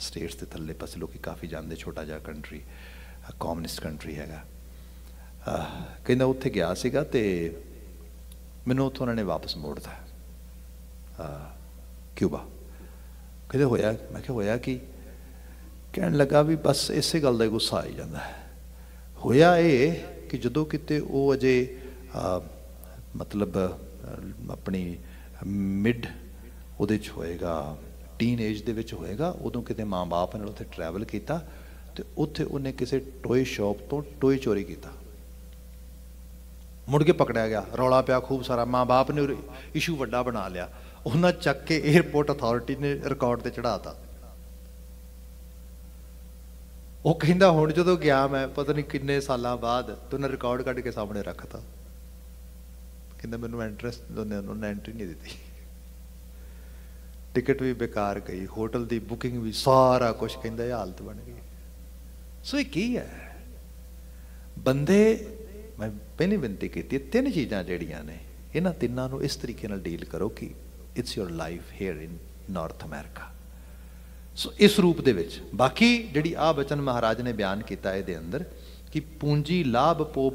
ਸਟੇਟਸ ਦੇ ਥੱਲੇ ਪਾਸੇ ਲੋਕੀ ਕਾਫੀ ਜਾਂਦੇ, ਛੋਟਾ ਜਿਹਾ ਕੰਟਰੀ ਕਮਿਊਨਿਸਟ ਕੰਟਰੀ ਹੈਗਾ। ਕਹਿੰਦਾ, ਉੱਥੇ ਗਿਆ ਸੀਗਾ ਤੇ ਮੈਨੂੰ ਉੱਥੋਂ ਉਹਨਾਂ ਨੇ ਵਾਪਸ ਮੋੜਤਾ ਕਿਊਬਾ ਕਹਿੰਦੇ, ਹੋਇਆ? ਮੈਂ ਕਿਹਾ, ਹੋਇਆ ਕਿ? ਕਹਿਣ ਲੱਗਾ ਵੀ ਬਸ ਇਸੇ ਗੱਲ ਦਾ ਗੁੱਸਾ ਆਈ ਜਾਂਦਾ ਹੈ। ਹੋਇਆ ਇਹ ਕਿ ਜਦੋਂ ਕਿਤੇ ਉਹ ਅਜੇ ਮਤਲਬ ਆਪਣੀ ਮਿਡ ਉਹਦੇ ਚ ਹੋਏਗਾ ਟੀਨ ਏਜ ਦੇ ਵਿੱਚ ਹੋਏਗਾ, ਉਦੋਂ ਕਿਤੇ ਮਾਂ-ਬਾਪ ਨਾਲ ਉੱਥੇ ਟਰੈਵਲ ਕੀਤਾ ਤੇ ਉੱਥੇ ਉਹਨੇ ਕਿਸੇ ਟੋਏ ਸ਼ਾਪ ਤੋਂ ਟੋਏ ਚੋਰੀ ਕੀਤਾ। ਮੁੜ ਕੇ ਪਕੜਿਆ ਗਿਆ, ਰੌਲਾ ਪਿਆ ਖੂਬ ਸਾਰਾ, ਮਾਂ-ਬਾਪ ਨੇ ਇਸ਼ੂ ਵੱਡਾ ਬਣਾ ਲਿਆ। ਉਹਨਾਂ ਚੱਕ ਕੇ 에어ਪੋਰਟ ਅਥਾਰਟੀ ਨੇ ਰਿਕਾਰਡ ਤੇ ਚੜਾਤਾ ਉਹ ਕਹਿੰਦਾ, ਹੁਣ ਜਦੋਂ ਗਿਆ ਮੈਂ, ਪਤਾ ਨਹੀਂ ਕਿੰਨੇ ਸਾਲਾਂ ਬਾਅਦ ਤੁਨੇ ਰਿਕਾਰਡ ਕੱਢ ਕੇ ਸਾਹਮਣੇ ਰੱਖਤਾ। ਕਹਿੰਦਾ, ਮੈਨੂੰ ਇੰਟਰਸਟ ਦੋਨੇ, ਉਹਨੇ ਐਂਟਰੀ ਨਹੀਂ ਦਿੱਤੀ। ਟਿਕਟ ਵੀ ਬੇਕਾਰ ਗਈ ਹੋਟਲ ਦੀ ਬੁਕਿੰਗ ਵੀ ਸਾਰਾ ਕੁਝ ਕਹਿੰਦਾ, ਇਹ ਹਾਲਤ ਬਣ ਗਈ। ਸੋ ਇਹ ਕੀ ਹੈ? ਬੰਦੇ, ਮੈਂ ਪਹਿਲੀ ਬੇਨਤੀ ਕੀਤੀ ਤਿੰਨ ਚੀਜ਼ਾਂ ਜਿਹੜੀਆਂ ਨੇ, ਇਹਨਾਂ ਤਿੰਨਾਂ ਨੂੰ ਇਸ ਤਰੀਕੇ ਨਾਲ ਡੀਲ ਕਰੋ ਕਿ it's your life here in North America so ਇਸ ਰੂਪ ਦੇ ਵਿੱਚ। ਬਾਕੀ ਜਿਹੜੀ ਆ ਬਚਨ ਮਹਾਰਾਜ ਨੇ ਬਿਆਨ ਕੀਤਾ ਇਹਦੇ ਅੰਦਰ ਕਿ ਪੂੰਜੀ ਲਾਭ ਪੋਪ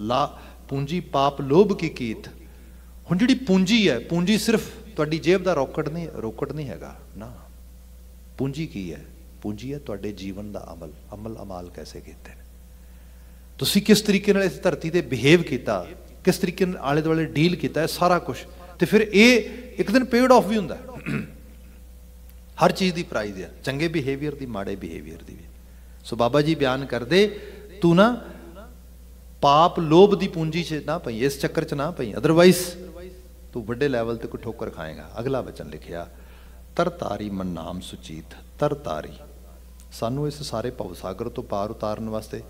ਲਾ, ਪੂੰਜੀ ਪਾਪ ਲੋਭ ਕੀ ਕੀਤ। ਹੁਣ ਜਿਹੜੀ ਪੂੰਜੀ ਹੈ, ਪੂੰਜੀ ਸਿਰਫ ਤੁਹਾਡੀ ਜੇਬ ਦਾ ਰੋਕਟ ਨਹੀਂ ਰੋਕਟ ਨਹੀਂ ਹੈਗਾ, ਨਾ। ਪੂੰਜੀ ਕੀ ਹੈ? ਪੂੰਜੀ ਹੈ ਤੁਹਾਡੇ ਜੀਵਨ ਦਾ ਅਮਲ ਅਮਲ ਅਮਾਲ ਕੈਸੇ ਕੀਤੇ ਨੇ? ਤੁਸੀਂ ਕਿਸ ਤਰੀਕੇ ਨਾਲ ਇਸ ਧਰਤੀ ਤੇ ਬਿਹੇਵ ਕੀਤਾ, ਕਿਸ ਤਰੀਕੇ ਨਾਲ ਆਲੇ ਦੁਆਲੇ ਡੀਲ ਕੀਤਾ, ਇਹ ਸਾਰਾ ਕੁਝ ਤੇ ਫਿਰ ਇਹ ਇੱਕ ਦਿਨ ਪੇਡ ਆਫ ਵੀ ਹੁੰਦਾ। ਹਰ ਚੀਜ਼ ਦੀ ਪ੍ਰਾਈਜ਼ ਹੈ ਚੰਗੇ ਬਿਹੇਵੀਅਰ ਦੀ, ਮਾੜੇ ਬਿਹੇਵੀਅਰ ਦੀ ਵੀ। ਸੋ ਬਾਬਾ ਜੀ ਬਿਆਨ ਕਰਦੇ, ਤੂੰ ਨਾ ਪਾਪ ਲੋਭ ਦੀ ਪੂੰਜੀ 'ਚ ਨਾ ਪਈ, ਇਸ ਚੱਕਰ 'ਚ ਨਾ ਪਈ। ਅਦਰਵਾਈਜ਼ ਤੂੰ ਵੱਡੇ ਲੈਵਲ ਤੇ ਕੋਈ ਠੋਕਰ ਖਾਏਗਾ। ਅਗਲਾ ਵਚਨ ਲਿਖਿਆ ਤਰਤਾਰੀ ਮਨ ਨਾਮ ਸੁਚੀਤ ਤਰਤਾਰੀ ਸਾਨੂੰ ਇਸ ਸਾਰੇ ਭਵ ਸਾਗਰ ਤੋਂ ਪਾਰ ਉਤਾਰਨ ਵਾਸਤੇ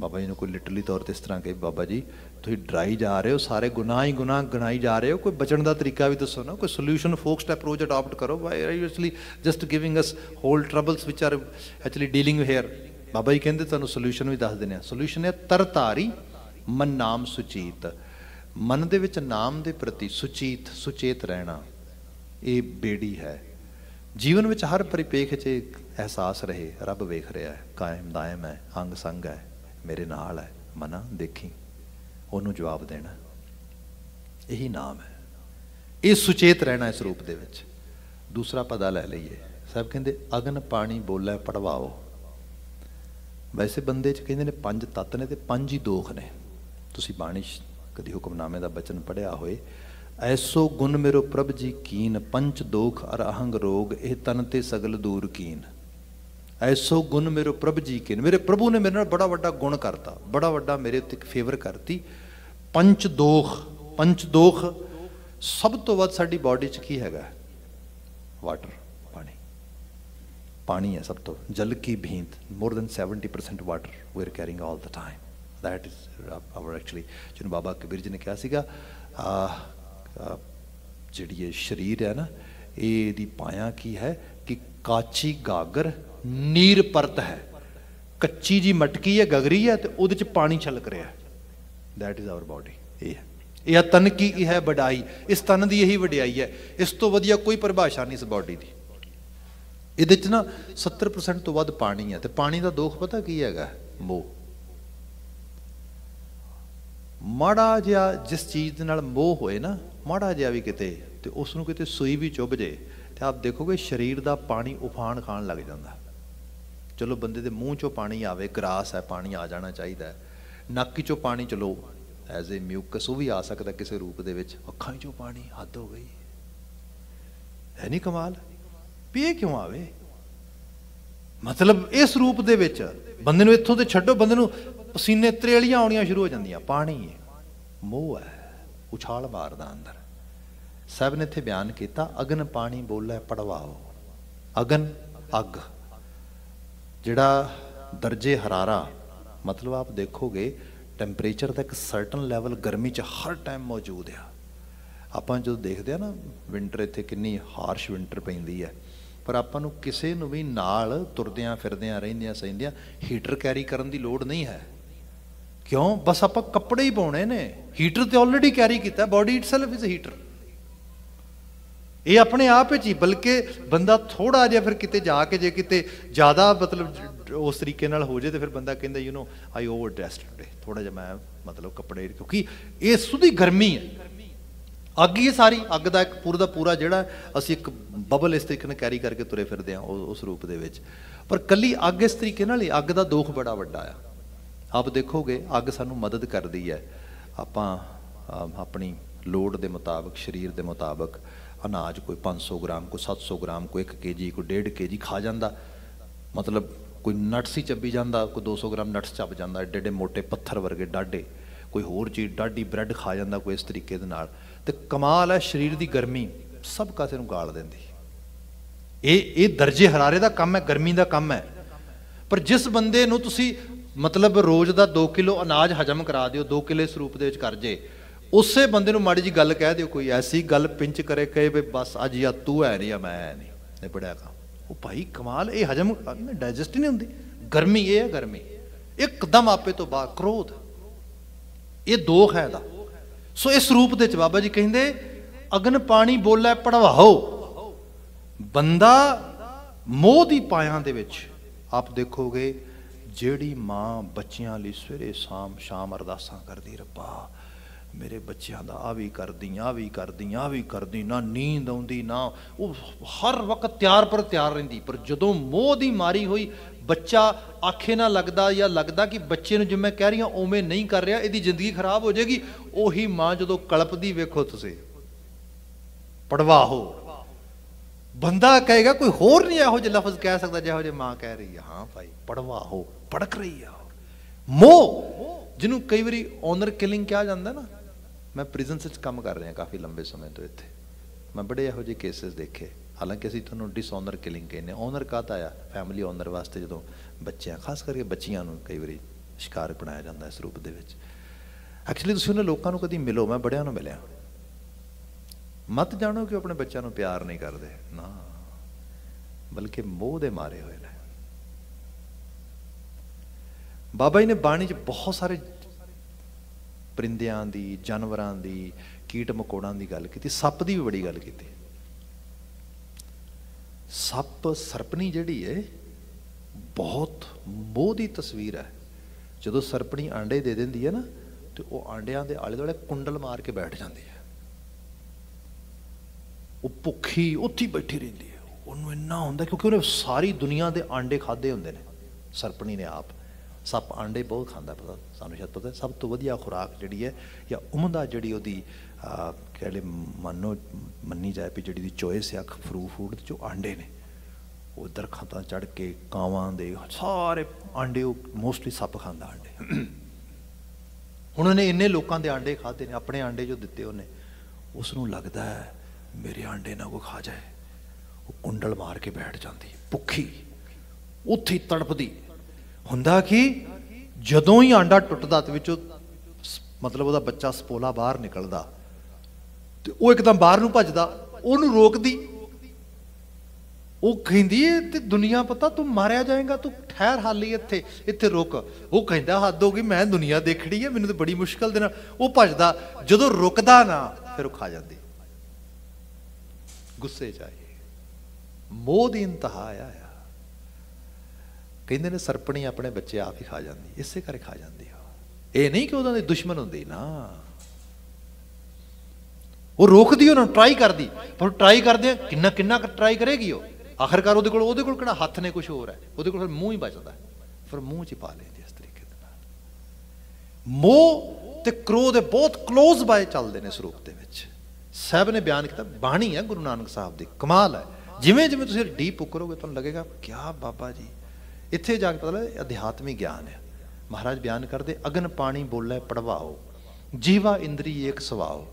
ਬਾਬਾ ਜੀ ਨੂੰ ਕੋਈ ਲਿਟਰਲੀ ਤੌਰ ਤੇ ਇਸ ਤਰ੍ਹਾਂ ਕਹੇ, ਬਾਬਾ ਜੀ ਤੁਸੀਂ ਡਰਾਈ ਜਾ ਰਹੇ ਹੋ, ਸਾਰੇ ਗੁਨਾਹ ਹੀ ਗੁਨਾਹ ਗਣਾਈ ਜਾ ਰਹੇ ਹੋ, ਕੋਈ ਬਚਣ ਦਾ ਤਰੀਕਾ ਵੀ ਦੱਸੋ ਨਾ, ਕੋਈ ਸੋਲੂਸ਼ਨ ਫੋਕਸਡ ਅਪਰੋਚ ਅਡਾਪਟ ਕਰੋ। Why are you actually just giving us whole troubles which are actually dealing here Baba ji ਕਹਿੰਦੇ ਤੁਹਾਨੂੰ ਸੋਲੂਸ਼ਨ ਵੀ ਦੱਸ ਦਿੰਦੇ ਆ ਸੋਲੂਸ਼ਨ ਹੈ ਤਰਤਾਰੀ, ਮਨ ਨਾਮ ਸੁਚੀਤ। ਮਨ ਦੇ ਵਿੱਚ ਨਾਮ ਦੇ ਪ੍ਰਤੀ ਸੁਚੀਤ, ਸੁਚੇਤ ਰਹਿਣਾ, ਇਹ ਬੇੜੀ ਹੈ। ਜੀਵਨ ਵਿੱਚ ਹਰ ਪਰਿਪੇਖ 'ਚ ਅਹਿਸਾਸ ਰਹੇ, ਰੱਬ ਵੇਖ ਰਿਹਾ ਹੈ, ਕਾਇਮ ਦਾਇਮ ਹੈ, ਅੰਗ ਸੰਗ ਹੈ, ਮੇਰੇ ਨਾਲ ਹੈ, ਮਨਾ ਦੇਖੀ। ਉਹਨੂੰ ਜਵਾਬ ਦੇਣਾ। ਇਹੀ ਨਾਮ ਹੈ। ਇਹ ਸੁਚੇਤ ਰਹਿਣਾ ਇਸ ਰੂਪ ਦੇ ਵਿੱਚ। ਦੂਸਰਾ ਪਦਾ ਲੈ ਲਈਏ। ਸਭ ਕਹਿੰਦੇ, ਅਗਨ ਪਾਣੀ ਬੋਲੇ ਪੜਵਾਓ। ਵੈਸੇ ਬੰਦੇ 'ਚ ਕਹਿੰਦੇ ਨੇ ਪੰਜ ਤੱਤ ਨੇ ਤੇ ਪੰਜ ਹੀ ਦੋਖ ਨੇ। ਤੁਸੀਂ ਬਾਣੀ ਕਦੀ ਹੁਕਮਨਾਮੇ ਦਾ ਬਚਨ ਪੜਿਆ ਹੋਏ, ਐਸੋ ਗੁਣ ਮੇਰੋ ਪ੍ਰਭ ਜੀ ਕੀਨ ਪੰਚ ਦੋਖ ਅਰ ਅਹੰਗ ਰੋਗ, ਇਹ ਤਨ ਤੇ ਸਗਲ ਦੂਰ ਕੀਨ। ਐਸੋ ਗੁਣ ਮੇਰੇ ਪ੍ਰਭ ਜੀ ਕੇ ਮੇਰੇ ਪ੍ਰਭੂ ਨੇ ਮੇਰੇ ਨਾਲ ਬੜਾ ਵੱਡਾ ਗੁਣ ਕਰਤਾ, ਬੜਾ ਵੱਡਾ ਮੇਰੇ ਉੱਤੇ ਇੱਕ ਫੇਵਰ ਕਰਤੀ। ਪੰਚ ਦੋਖ ਪੰਚ ਦੋਖ, ਸਭ ਤੋਂ ਵੱਧ ਸਾਡੀ ਬਾਡੀ 'ਚ ਕੀ ਹੈਗਾ? ਵਾਟਰ ਪਾਣੀ। ਪਾਣੀ ਹੈ ਸਭ ਤੋਂ, ਜਲ ਕੀ ਭੀਂਤ more than 70% water we are carrying all the time that is uh, our actually, ਜਿਹਨੂੰ ਬਾਬਾ ਕਬੀਰ ਜੀ ਨੇ ਕਿਹਾ ਸੀਗਾ, ਆ ਜਿਹੜੀ ਇਹ ਸਰੀਰ ਹੈ ਨਾ ਇਹ ਇਹਦੀ ਪਾਇਆ ਕੀ ਹੈ ਕਿ ਕਾਚੀ ਗਾਗਰ ਨੀਰ ਪਰਤ ਹੈ। ਕੱਚੀ ਜੀ ਮਟਕੀ ਹੈ, ਗਗਰੀ ਹੈ ਤੇ ਉਹਦੇ ਚ ਪਾਣੀ ਛਲਕ ਰਿਹਾ ਹੈ। That is our body, ਇਹ ਹੈ। ਇਹ ਤਨ ਕੀ, ਇਹ ਹੈ ਵਡਾਈ। ਇਸ ਤਨ ਦੀ ਇਹੀ ਵਡਿਆਈ ਹੈ। ਇਸ ਤੋਂ ਵਧੀਆ ਕੋਈ ਪਰਿਭਾਸ਼ਾ ਨਹੀਂ ਇਸ ਬਾਡੀ ਦੀ। ਇਹਦੇ ਚ ਨਾ 70% ਤੋਂ ਵੱਧ ਪਾਣੀ ਹੈ ਤੇ ਪਾਣੀ ਦਾ ਦੋਖ ਪਤਾ ਕੀ ਹੈਗਾ? ਮੋਹ। ਮਾੜਾ ਜਿਹਾ ਜਿਸ ਚੀਜ਼ ਦੇ ਨਾਲ ਮੋਹ ਹੋਏ ਨਾ, ਮਾੜਾ ਜਿਹਾ ਵੀ ਕਿਤੇ ਤੇ ਉਸ ਨੂੰ ਕਿਤੇ ਸੂਈ ਵੀ ਚੁੱਭ ਜੇ ਤੇ ਆਪ ਦੇਖੋਗੇ ਸਰੀਰ ਦਾ ਪਾਣੀ ਉਫਾਨ ਖਾਣ ਲੱਗ ਜਾਂਦਾ। ਚਲੋ ਬੰਦੇ ਦੇ ਮੂੰਹ ਚੋਂ ਪਾਣੀ ਆਵੇ, ਗਰਾਸ ਹੈ, ਪਾਣੀ ਆ ਜਾਣਾ ਚਾਹੀਦਾ ਹੈ। ਨੱਕ ਚੋਂ ਪਾਣੀ ਚਲੋ ਐਜ਼ ਅ ਮਿਊਕਸ ਉਹ ਵੀ ਆ ਸਕਦਾ ਕਿਸੇ ਰੂਪ ਦੇ ਵਿੱਚ। ਅੱਖਾਂ ਚੋਂ ਪਾਣੀ, ਹੱਦ ਹੋ ਗਈ। ਹੈ ਨਹੀਂ ਕਮਾਲ? ਵੀ ਕਿਉਂ ਆਵੇ? ਮਤਲਬ ਇਸ ਰੂਪ ਦੇ ਵਿੱਚ ਬੰਦੇ ਨੂੰ ਇੱਥੋਂ ਤੇ ਛੱਡੋ, ਬੰਦੇ ਨੂੰ ਪਸੀਨੇ ਤਰੇਲੀਆਂ ਆਉਣੀਆਂ ਸ਼ੁਰੂ ਹੋ ਜਾਂਦੀਆਂ। ਪਾਣੀ ਹੈ, ਮੋਹ ਹੈ, ਉਛਾਲ ਮਾਰਦਾ ਅੰਦਰ। ਸਭ ਨੇ ਇੱਥੇ ਬਿਆਨ ਕੀਤਾ, ਅਗਨ ਪਾਣੀ ਬੋਲੇ, ਪੜਵਾਓ। ਅਗਨ, ਅੱਗ। ਜਿਹੜਾ ਦਰਜੇ ਹਰਾਰਾ, ਮਤਲਬ ਆਪ ਦੇਖੋਗੇ ਟੈਂਪਰੇਚਰ ਦਾ ਇੱਕ ਸਰਟਨ ਲੈਵਲ ਗਰਮੀ 'ਚ ਹਰ ਟਾਈਮ ਮੌਜੂਦ ਆ। ਆਪਾਂ ਜਦੋਂ ਦੇਖਦੇ ਆ ਨਾ ਵਿੰਟਰ ਇੱਥੇ ਕਿੰਨੀ ਹਾਰਸ਼ ਵਿੰਟਰ ਪੈਂਦੀ ਹੈ ਪਰ ਆਪਾਂ ਨੂੰ ਕਿਸੇ ਨੂੰ ਵੀ ਨਾਲ ਤੁਰਦਿਆਂ ਫਿਰਦਿਆਂ, ਰਹਿੰਦਿਆਂ ਸਹਿੰਦਿਆਂ ਹੀਟਰ ਕੈਰੀ ਕਰਨ ਦੀ ਲੋੜ ਨਹੀਂ ਹੈ। ਕਿਉਂ? ਬਸ ਆਪਾਂ ਕੱਪੜੇ ਹੀ ਪਾਉਣੇ ਨੇ। ਹੀਟਰ ਤੇ ਆਲਰੇਡੀ ਕੈਰੀ ਕੀਤਾ body itself is a heater ਇਹ ਆਪਣੇ ਆਪ ਵਿੱਚ ਹੀ, ਬਲਕਿ ਬੰਦਾ ਥੋੜਾ ਜਿਹਾ ਫਿਰ ਕਿਤੇ ਜਾ ਕੇ ਜੇ ਕਿਤੇ ਜ਼ਿਆਦਾ ਮਤਲਬ ਉਸ ਤਰੀਕੇ ਨਾਲ ਹੋ ਜੇ ਤੇ ਫਿਰ ਬੰਦਾ ਕਹਿੰਦਾ you know I overdressed today ਥੋੜਾ ਜਿਹਾ ਮੈਂ ਮਤਲਬ ਕੱਪੜੇ, ਕਿਉਂਕਿ ਇਹ ਸੁਧੀ ਗਰਮੀ ਹੈ। ਅੱਗ ਹੀ ਸਾਰੀ। ਅੱਗ ਦਾ ਇੱਕ ਪੂਰਾ ਦਾ ਪੂਰਾ ਜਿਹੜਾ ਅਸੀਂ ਇੱਕ ਬਬਲ ਇਸ ਤਰੀਕੇ ਨਾਲ ਕੈਰੀ ਕਰਕੇ ਤੁਰੇ ਫਿਰਦੇ ਆ ਉਸ ਰੂਪ ਦੇ ਵਿੱਚ। ਪਰ ਕੱਲੀ ਅੱਗ ਇਸ ਤਰੀਕੇ ਨਾਲ ਹੀ, ਅੱਗ ਦਾ ਦੋਖ ਬੜਾ ਵੱਡਾ ਆ। ਆਪ ਦੇਖੋਗੇ, ਅੱਗ ਸਾਨੂੰ ਮਦਦ ਕਰਦੀ ਹੈ। ਆਪਾਂ ਆਪਣੀ ਲੋੜ ਦੇ ਮੁਤਾਬਕ, ਸਰੀਰ ਦੇ ਮੁਤਾਬਕ ਅਨਾਜ ਕੋਈ 500 ਗ੍ਰਾਮ, ਕੋਈ 700 ਗ੍ਰਾਮ, ਕੋਈ 1 ਕੇਜੀ, ਕੋਈ 1.5 ਕੇਜੀ ਖਾ ਜਾਂਦਾ। ਮਤਲਬ ਕੋਈ ਨਟਸ ਹੀ ਚੱਬੀ ਜਾਂਦਾ, ਕੋਈ 200 ਗ੍ਰਾਮ ਨਟਸ ਚੱਬ ਜਾਂਦਾ, ਏਡੇ ਏਡੇ ਮੋٹے ਪੱਥਰ ਵਰਗੇ ਡਾਢੇ। ਕੋਈ ਹੋਰ ਚੀਜ਼, ਡਾਢੀ ਬ੍ਰੈਡ ਖਾ ਜਾਂਦਾ ਕੋਈ ਇਸ ਤਰੀਕੇ ਦੇ ਨਾਲ। ਤੇ ਕਮਾਲ ਹੈ, ਸਰੀਰ ਦੀ ਗਰਮੀ ਸਭ ਕਾਸੇ ਨੂੰ ਗਾਲ ਦਿੰਦੀ। ਇਹ ਇਹ ਦਰਜੇ ਹਰਾਰੇ ਦਾ ਕੰਮ ਹੈ, ਗਰਮੀ ਦਾ ਕੰਮ ਹੈ। ਪਰ ਜਿਸ ਬੰਦੇ ਨੂੰ ਤੁਸੀਂ ਮਤਲਬ ਰੋਜ਼ ਦਾ 2 ਕਿਲੋ ਅਨਾਜ ਹਜਮ ਕਰਾ ਦਿਓ 2 ਕਿਲੋ ਸਰੂਪ ਦੇ ਵਿੱਚ ਕਰ ਜੇ ਉਸੇ ਬੰਦੇ ਨੂੰ ਮਾੜੀ ਜੀ ਗੱਲ ਕਹਿ ਦਿਓ, ਕੋਈ ਐਸੀ ਗੱਲ ਪਿੰਚ ਕਰੇ, ਕਹੇ ਵੀ ਬਸ ਅੱਜ ਜਾਂ ਤੂੰ ਹੈ ਨਹੀਂ ਆ ਮੈਂ ਨਹੀਂ ਨੇ ਪੜਿਆ ਕੰਮ। ਉਹ ਭਾਈ ਕਮਾਲ, ਇਹ ਹਜਮ ਡਾਈਜੈਸਟ ਨਹੀਂ ਹੁੰਦੀ। ਗਰਮੀ ਇਹ ਹੈ ਗਰਮੀ। ਇੱਕਦਮ ਆਪੇ ਤੋਂ ਬਾ ਕ੍ਰੋਧ। ਇਹ ਦੋਖ ਹੈ ਦਾ। ਸੋ ਇਸ ਰੂਪ ਦੇ ਚ ਬਾਬਾ ਜੀ ਕਹਿੰਦੇ, ਅਗਨ ਪਾਣੀ ਬੋਲੇ ਪੜਵਾਓ। ਬੰਦਾ ਮੋਹ ਦੀ ਪਾਇਆਂ ਦੇ ਵਿੱਚ ਆਪ ਦੇਖੋਗੇ, ਜਿਹੜੀ ਮਾਂ ਬੱਚਿਆਂ ਲਈ ਸਵੇਰੇ ਸ਼ਾਮ ਸ਼ਾਮ ਅਰਦਾਸਾਂ ਕਰਦੀ, ਰੱਬਾ ਮੇਰੇ ਬੱਚਿਆਂ ਦਾ ਆ ਵੀ ਕਰਦੀ ਆ ਵੀ ਕਰਦੀ ਆ ਵੀ ਕਰਦੀ, ਨਾ ਨੀਂਦ ਆਉਂਦੀ, ਨਾ ਉਹ ਹਰ ਵਕਤ ਤਿਆਰ ਪਰ ਤਿਆਰ ਰਹਿੰਦੀ। ਪਰ ਜਦੋਂ ਮੋਹ ਦੀ ਮਾਰੀ ਹੋਈ, ਬੱਚਾ ਆਖੇ ਨਾ ਲੱਗਦਾ ਜਾਂ ਲੱਗਦਾ ਕਿ ਬੱਚੇ ਨੂੰ ਜਿਵੇਂ ਕਹਿ ਰਹੀ ਰਹੀਆਂ ਉਵੇਂ ਨਹੀਂ ਕਰ ਰਿਹਾ, ਇਹਦੀ ਜ਼ਿੰਦਗੀ ਖਰਾਬ ਹੋ ਜਾਏਗੀ, ਉਹੀ ਮਾਂ ਜਦੋਂ ਕਲਪਦੀ ਵੇਖੋ ਤੁਸੀਂ ਪੜਵਾਹੋ ਬੰਦਾ ਕਹੇਗਾ, ਕੋਈ ਹੋਰ ਨਹੀਂ ਇਹੋ ਜਿਹੇ ਲਫ਼ਜ਼ ਕਹਿ ਸਕਦਾ ਜਿਹੋ ਜਿਹੇ ਮਾਂ ਕਹਿ ਰਹੀ ਆ ਹਾਂ ਭਾਈ ਪੜਵਾਹੋ ਪੜਕ ਰਹੀ ਆ। ਮੋਹ, ਜਿਹਨੂੰ ਕਈ ਵਾਰੀ ਓਨਰ ਕਿਲਿੰਗ ਕਿਹਾ ਜਾਂਦਾ ਨਾ ਮੈਂ ਪ੍ਰਿਜ਼ਨਸ 'ਚ ਕੰਮ ਕਰ ਰਿਹਾ ਕਾਫੀ ਲੰਬੇ ਸਮੇਂ ਤੋਂ ਇੱਥੇ। ਮੈਂ ਬੜੇ ਇਹੋ ਜਿਹੇ ਕੇਸਿਸ ਦੇਖੇ। ਹਾਲਾਂਕਿ ਅਸੀਂ ਤੁਹਾਨੂੰ ਡਿਸਓਨਰ ਕਿਲਿੰਗ ਕਹਿੰਦੇ ਓਨਰ ਕਾਹਦਾ ਆ? ਫੈਮਿਲੀ ਓਨਰ ਵਾਸਤੇ ਜਦੋਂ ਬੱਚਿਆਂ, ਖਾਸ ਕਰਕੇ ਬੱਚੀਆਂ ਨੂੰ ਕਈ ਵਾਰੀ ਸ਼ਿਕਾਰ ਬਣਾਇਆ ਜਾਂਦਾ ਇਸ ਰੂਪ ਦੇ ਵਿੱਚ। ਐਕਚੁਅਲੀ ਤੁਸੀਂ ਉਹਨਾਂ ਲੋਕਾਂ ਨੂੰ ਕਦੀ ਮਿਲੋ, ਮੈਂ ਬੜਿਆਂ ਨੂੰ ਮਿਲਿਆ। ਮਤ ਜਾਣੋ ਕਿ ਆਪਣੇ ਬੱਚਿਆਂ ਨੂੰ ਪਿਆਰ ਨਹੀਂ ਕਰਦੇ। ਨਾ। ਬਲਕਿ ਮੋਹ ਦੇ ਮਾਰੇ ਹੋਏ ਨੇ। ਬਾਬਾ ਜੀ ਨੇ ਬਾਣੀ 'ਚ ਬਹੁਤ ਸਾਰੇ ਪਰਿੰਦਿਆਂ ਦੀ, ਜਾਨਵਰਾਂ ਦੀ, ਕੀਟ ਮਕੌੜਾਂ ਦੀ ਗੱਲ ਕੀਤੀ, ਸੱਪ ਦੀ ਵੀ ਬੜੀ ਗੱਲ ਕੀਤੀ। ਸੱਪ ਸਰਪਣੀ ਜਿਹੜੀ ਹੈ ਬਹੁਤ ਮੋਹ ਦੀ ਤਸਵੀਰ ਹੈ। ਜਦੋਂ ਸਰਪਣੀ ਆਂਡੇ ਦੇ ਦਿੰਦੀ ਹੈ ਨਾ, ਤੇ ਉਹ ਆਂਡਿਆਂ ਦੇ ਆਲੇ ਦੁਆਲੇ ਕੁੰਡਲ ਮਾਰ ਕੇ ਬੈਠ ਜਾਂਦੀ ਹੈ। ਉਹ ਭੁੱਖੀ ਉੱਥੇ ਬੈਠੀ ਰਹਿੰਦੀ ਹੈ। ਉਹਨੂੰ ਇੰਨਾ ਹੁੰਦਾ ਕਿਉਂਕਿ ਉਹਨੇ ਸਾਰੀ ਦੁਨੀਆ ਦੇ ਆਂਡੇ ਖਾਦੇ ਹੁੰਦੇ ਨੇ, ਸਰਪਣੀ ਨੇ ਆਪ। ਸੱਪ ਆਂਡੇ ਬਹੁਤ ਖਾਂਦਾ ਪਤਾ ਸਾਨੂੰ ਸ਼ਾਇਦ ਪਤਾ, ਸਭ ਤੋਂ ਵਧੀਆ ਖੁਰਾਕ ਜਿਹੜੀ ਹੈ ਜਾਂ ਉਮਦਾ ਜਿਹੜੀ ਉਹਦੀ ਕਹਿੰਦੇ ਮੰਨੋ, ਮੰਨੀ ਜਾਏ ਵੀ ਜਿਹੜੀ ਦੀ ਚੋਇਸ ਹੈ ਫਰੂ ਫੂਡ ਚ ਆਂਡੇ ਨੇ, ਉਹ ਦਰਖਤਾਂ ਚੜ ਕੇ ਕਾਵਾਂ ਦੇ ਸਾਰੇ ਆਂਡੇ, ਉਹ ਮੋਸਟਲੀ ਸੱਪ ਖਾਂਦਾ ਆਂਡੇ। ਹੁਣ ਉਹਨੇ ਇੰਨੇ ਲੋਕਾਂ ਦੇ ਆਂਡੇ ਖਾਦੇ ਨੇ, ਆਪਣੇ ਆਂਡੇ ਜੋ ਦਿੱਤੇ ਉਹਨੇ ਉਸ ਨੂੰ ਲੱਗਦਾ ਹੈ ਮੇਰੇ ਆਂਡੇ ਨਾ ਕੋ ਖਾ ਜਾਏ। ਉਹ ਕੁੰਡਲ ਮਾਰ ਕੇ ਬੈਠ ਜਾਂਦੀ ਭੁੱਖੀ, ਉੱਥੇ ਤੜਪਦੀ ਹੁੰਦਾ ਕਿ ਜਦੋਂ ਹੀ ਆਂਡਾ ਟੁੱਟਦਾ ਤੇ ਵਿੱਚੋਂ ਮਤਲਬ ਉਹਦਾ ਬੱਚਾ ਸਪੋਲਾ ਬਾਹਰ ਨਿਕਲਦਾ ਤੇ ਉਹ ਇੱਕਦਮ ਬਾਹਰ ਨੂੰ ਭੱਜਦਾ, ਉਹਨੂੰ ਰੋਕਦੀ। ਉਹ ਕਹਿੰਦੀ ਏ, ਤੇ ਦੁਨੀਆ ਪਤਾ, ਤੂੰ ਮਾਰਿਆ ਜਾਏਗਾ, ਤੂੰ ਠਹਿਰ ਹਾਲੀ ਇੱਥੇ ਇੱਥੇ ਰੁਕ। ਉਹ ਕਹਿੰਦਾ, ਹੱਦ ਹੋ ਗਈ, ਮੈਂ ਦੁਨੀਆ ਦੇਖੜੀ ਹੈ ਮੈਨੂੰ ਤੇ ਬੜੀ ਮੁਸ਼ਕਲ ਦੇ ਨਾਲ। ਉਹ ਭੱਜਦਾ, ਜਦੋਂ ਰੁਕਦਾ ਨਾ, ਫਿਰ ਉਹ ਖਾ ਜਾਂਦੀ। ਗੁੱਸੇ ਚ ਆਏ। ਮੋਹ ਦੀ ਇੰਤਹਾ ਆਇਆ ਹੈ। ਕਹਿੰਦੇ ਨੇ ਸਰਪਣੀ ਆਪਣੇ ਬੱਚੇ ਆਪ ਹੀ ਖਾ ਜਾਂਦੀ, ਇਸੇ ਕਰਕੇ ਖਾ ਜਾਂਦੀ ਆ। ਇਹ ਨਹੀਂ ਕਿ ਉਹਨਾਂ ਦੇ ਦੁਸ਼ਮਣ ਹੁੰਦੀ, ਨਾ। ਉਹ ਰੋਕਦੀ ਉਹਨਾਂ ਨੂੰ ਟਰਾਈ ਕਰਦੀ। ਪਰ ਟਰਾਈ ਕਰਦੇ ਕਿੰਨਾ ਕਿੰਨਾ ਟਰਾਈ ਕਰੇਗੀ ਉਹ? ਆਖਰਕਾਰ ਉਹਦੇ ਕੋਲ ਉਹਦੇ ਕੋਲ ਕਿਹੜਾ ਹੱਥ ਨੇ ਕੁਝ ਹੋਰ ਹੈ? ਉਹਦੇ ਕੋਲ ਫਿਰ ਮੂੰਹ ਹੀ ਬਚਦਾ ਹੈ। ਫਿਰ ਮੂੰਹ 'ਚ ਪਾ ਲੈਂਦੀ ਇਸ ਤਰੀਕੇ ਦੇ ਨਾਲ। ਮੋਹ ਤੇ ਕ੍ਰੋਧ ਦੇ ਬਹੁਤ ক্লোਜ਼ ਬਾਏ ਚੱਲਦੇ ਨੇ ਸਰੂਪ ਦੇ ਵਿੱਚ। ਸਾਹਿਬ ਨੇ ਬਿਆਨ ਕੀਤਾ, ਬਾਣੀ ਹੈ ਗੁਰੂ ਨਾਨਕ ਸਾਹਿਬ ਦੀ, ਕਮਾਲ ਹੈ। ਜਿਵੇਂ ਜਿਵੇਂ ਤੁਸੀਂ ਡੀਪ ਉਕਰੋਗੇ, ਤੁਹਾਨੂੰ ਲੱਗੇਗਾ, ਕਿਆ ਬਾਬਾ ਜੀ। ਇੱਥੇ ਜਾ ਕੇ ਪਤਾ ਲੱਗਦਾ ਅਧਿਆਤਮਿਕ ਗਿਆਨ ਹੈ। ਮਹਾਰਾਜ ਬਿਆਨ ਕਰਦੇ, ਅਗਨ ਪਾਣੀ ਬੋਲੇ, ਪੜਵਾਓ। ਜੀਵਾ ਇੰਦਰੀ ਇੱਕ ਸਵਾਓ।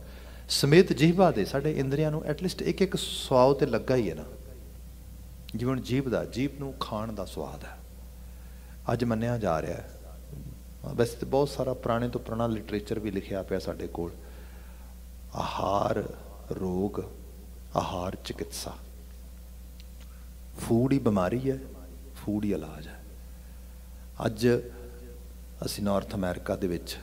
ਸਮੇਤ ਜੀਵਾ ਦੇ ਸਾਡੇ ਇੰਦਰੀਆਂ ਨੂੰ ਐਟਲੀਸਟ ਇੱਕ ਇੱਕ ਸਵਾਉ ਤੇ ਲੱਗਾ ਹੀ ਹੈ ਨਾ। ਜਿਵੇਂ ਹੁਣ ਜੀਭ ਦਾ ਜੀਭ ਨੂੰ ਖਾਣ ਦਾ ਸਵਾਦ ਹੈ। ਅੱਜ ਮੰਨਿਆ ਜਾ ਰਿਹਾ ਹੈ। ਵੈਸੇ ਤਾਂ ਬਹੁਤ ਸਾਰਾ ਪੁਰਾਣੇ ਤੋਂ ਪੁਰਾਣਾ ਲਿਟਰੇਚਰ ਵੀ ਲਿਖਿਆ ਪਿਆ ਸਾਡੇ ਕੋਲ। ਆਹਾਰ, ਰੋਗ, ਆਹਾਰ ਚਿਕਿਤਸਾ। ਫੂਡ ਹੀ ਬਿਮਾਰੀ ਹੈ। ਫੂਡ ਹੀ ਇਲਾਜ ਹੈ। ਅੱਜ ਅਸੀਂ ਨਾਰਥ ਅਮਰੀਕਾ ਦੇ ਵਿੱਚ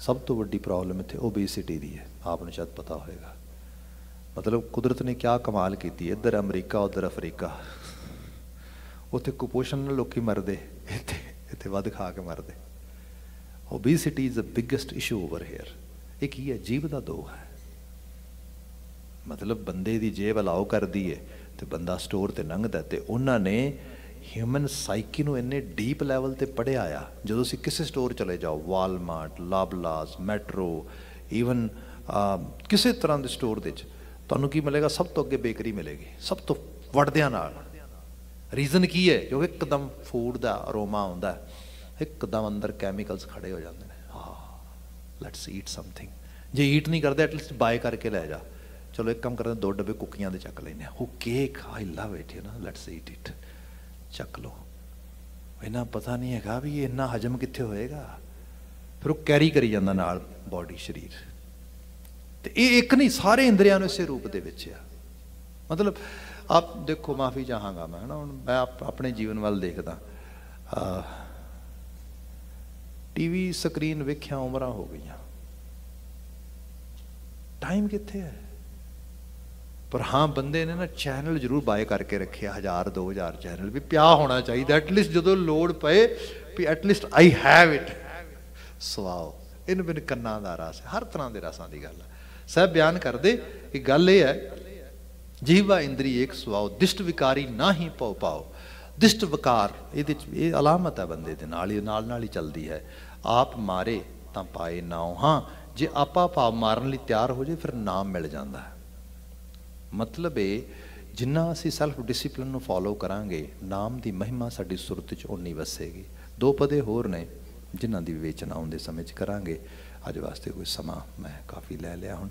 ਸਭ ਤੋਂ ਵੱਡੀ ਪ੍ਰੋਬਲਮ ਇੱਥੇ ਓਬੇਸਿਟੀ ਦੀ ਹੈ। ਆਪ ਨੂੰ ਸ਼ਾਇਦ ਪਤਾ ਹੋਵੇਗਾ ਮਤਲਬ ਕੁਦਰਤ ਨੇ ਕਿਆ ਕਮਾਲ ਕੀਤੀ ਇੱਧਰ ਅਮਰੀਕਾ, ਉੱਧਰ ਅਫਰੀਕਾ। ਉੱਥੇ ਕੁਪੋਸ਼ਣ ਨਾਲ ਲੋਕੀ ਮਰਦੇ। ਇੱਥੇ ਇੱਥੇ ਵੱਧ ਖਾ ਕੇ ਮਰਦੇ। Obesity is the biggest issue over here ਇਹ ਕੀ ਹੈ? ਜੀਵ ਦਾ ਦੋ ਹੈ। ਮਤਲਬ ਬੰਦੇ ਦੀ ਜੇਬ ਅਲਾਉ ਕਰਦੀ ਹੈ ਤੇ ਬੰਦਾ ਸਟੋਰ ਤੇ ਲੰਘਦਾ ਤੇ ਉਹਨਾਂ ਨੇ ਹਿਊਮਨ ਸਾਈਕੀ ਨੂੰ ਇੰਨੇ ਡੀਪ ਲੈਵਲ ਤੇ ਪੜਿਆ ਆ, ਜਦੋਂ ਅਸੀਂ ਕਿਸੇ ਸਟੋਰ ਚਲੇ ਜਾਓ ਵਾਲਮਾਰਟ ਲਾਬਲਾਸ ਮੈਟਰੋ ਈਵਨ ਕਿਸੇ ਤਰ੍ਹਾਂ ਦੇ ਸਟੋਰ ਦੇ ਵਿੱਚ, ਤੁਹਾਨੂੰ ਕੀ ਮਿਲੇਗਾ? ਸਭ ਤੋਂ ਅੱਗੇ ਬੇਕਰੀ ਮਿਲੇਗੀ, ਸਭ ਤੋਂ ਵੜਦਿਆਂ ਨਾਲ। ਰੀਜ਼ਨ ਕੀ ਹੈ? ਕਿਉਂਕਿ ਇੱਕਦਮ ਫੂਡ ਦਾ ਅਰੋਮਾ ਆਉਂਦਾ ਇੱਕਦਮ ਅੰਦਰ ਕੈਮੀਕਲਸ ਖੜੇ ਹੋ ਜਾਂਦੇ ਨੇ। ਹਾਂ ਲੈਟਸ ਈਟ ਸਮਥਿੰਗ ਜੇ ਈਟ ਨਹੀਂ ਕਰਦੇ ਐਟਲੀਸਟ ਬਾਏ ਕਰਕੇ ਲੈ ਜਾ। ਚਲੋ ਇੱਕ ਕੰਮ ਕਰਦੇ ਦੋ ਡੱਬੇ ਕੁੱਕੀਆਂ ਦੇ ਚੱਕ ਲੈਨੇ ਆ ਉਹ cake I love it you know let's eat it ਚੱਕ ਲਓ। ਇਹਨਾਂ ਪਤਾ ਨਹੀਂ ਹੈਗਾ ਵੀ ਇਹ ਇੰਨਾ ਹਜਮ ਕਿੱਥੇ ਹੋਏਗਾ। ਫਿਰ ਉਹ ਕੈਰੀ ਕਰੀ ਜਾਂਦਾ ਨਾਲ ਬਾਡੀ ਸਰੀਰ। ਤੇ ਇਹ ਇੱਕ ਨਹੀਂ, ਸਾਰੇ ਇੰਦਰੀਆਂ ਨੂੰ ਇਸੇ ਰੂਪ ਦੇ ਵਿੱਚ ਆ। ਮਤਲਬ ਆਪ ਦੇਖੋ, ਮਾਫੀ ਚਾਹਾਂਗਾ ਮੈਂ, ਹਨਾ, ਹੁਣ ਮੈਂ ਆਪਣੇ ਜੀਵਨ ਵੱਲ ਦੇਖਦਾ। ਟੀਵੀ ਸਕਰੀਨ ਵੇਖਿਆ ਉਮਰਾਂ ਹੋ ਗਈਆਂ। ਟਾਈਮ ਕਿੱਥੇ ਹੈ? ਪਰ ਹਾਂ, ਬੰਦੇ ਨੇ ਨਾ ਚੈਨਲ ਜ਼ਰੂਰ ਬਾਏ ਕਰਕੇ ਰੱਖਿਆ 1000 2000 ਚੈਨਲ ਵੀ ਪਿਆ ਹੋਣਾ ਚਾਹੀਦਾ ਐਟਲੀਸਟ ਜਦੋਂ ਲੋਡ ਪਏ ਵੀ at least I have it ਸਵਾਓ ਇਹਨੂੰ ਬਿਨ ਕੰਨਾਂ ਦਾ ਰਸ ਹਰ ਤਰ੍ਹਾਂ ਦੇ ਰਸਾਂ ਦੀ ਗੱਲ ਹੈ। ਸਹਿਬ, ਬਿਆਨ ਕਰਦੇ ਕਿ ਗੱਲ ਇਹ ਹੈ, ਜੀਵਾ ਇੰਦਰੀ ਇੱਕ ਸਵਾਉ ਦਿਸ਼ਟ ਵਿਕਾਰੀ ਨਾ ਹੀ ਪਉ ਪਾਓ ਦਿਸ਼ਟ ਵਿਕਾਰ, ਇਹਦੇ ਚ ਇਹ ਅਲਾਮਤ ਹੈ ਬੰਦੇ ਦੇ ਨਾਲ ਹੀ ਨਾਲ ਨਾਲ ਹੀ ਚੱਲਦੀ ਹੈ। ਆਪ ਮਾਰੇ ਤਾਂ ਪਾਏ ਨਾਉ, ਹਾਂ, ਜੇ ਆਪਾ ਭਾਵ ਮਾਰਨ ਲਈ ਤਿਆਰ ਹੋ ਜੇ ਫਿਰ ਨਾਮ ਮਿਲ ਜਾਂਦਾ ਹੈ। ਮਤਲਬ ਇਹ, ਜਿੰਨਾ ਅਸੀਂ ਸੈਲਫ ਡਿਸਪਲਿਨ ਨੂੰ ਫੋਲੋ ਕਰਾਂਗੇ, ਨਾਮ ਦੀ ਮਹਿਮਾ ਸਾਡੀ ਸੁਰਤ 'ਚ ਉਨੀ ਵਸੇਗੀ। ਦੋ ਪਦੇ ਹੋਰ ਨੇ, ਜਿਨ੍ਹਾਂ ਦੀ ਵਿਵੇਚਨਾ ਆਉਂਦੇ ਸਮੇਂ 'ਚ ਕਰਾਂਗੇ। ਅੱਜ ਵਾਸਤੇ ਕੋਈ ਸਮਾਂ ਮੈਂ ਕਾਫੀ ਲੈ ਲਿਆ ਹੁਣ।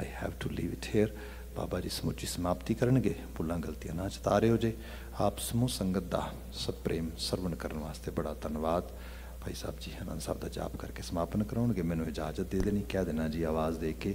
I have to leave it here Baba ji ਸਮੁੱਚੀ ਸਮਾਪਤੀ ਕਰਨਗੇ। ਭੁੱਲਾਂ ਗਲਤੀਆਂ ਨਾ ਚਤਾਰਿਓ ਜੇ। ਆਪ ਸਮੂਹ ਸੰਗਤ ਦਾ ਸਤ ਪ੍ਰੇਮ ਸਰਵਣ ਕਰਨ ਵਾਸਤੇ ਬੜਾ ਧੰਨਵਾਦ। ਭਾਈ ਸਾਹਿਬ ਜੀ ਆਨੰਦ ਸਾਹਿਬ ਦਾ ਜਾਪ ਕਰਕੇ ਸਮਾਪਨ ਕਰਾਉਣਗੇ। ਮੈਨੂੰ ਇਜਾਜ਼ਤ ਦੇ ਦੇਣੀ। ਕਹਿ ਦੇਣਾ ਜੀ, ਆਵਾਜ਼ ਦੇ ਕੇ।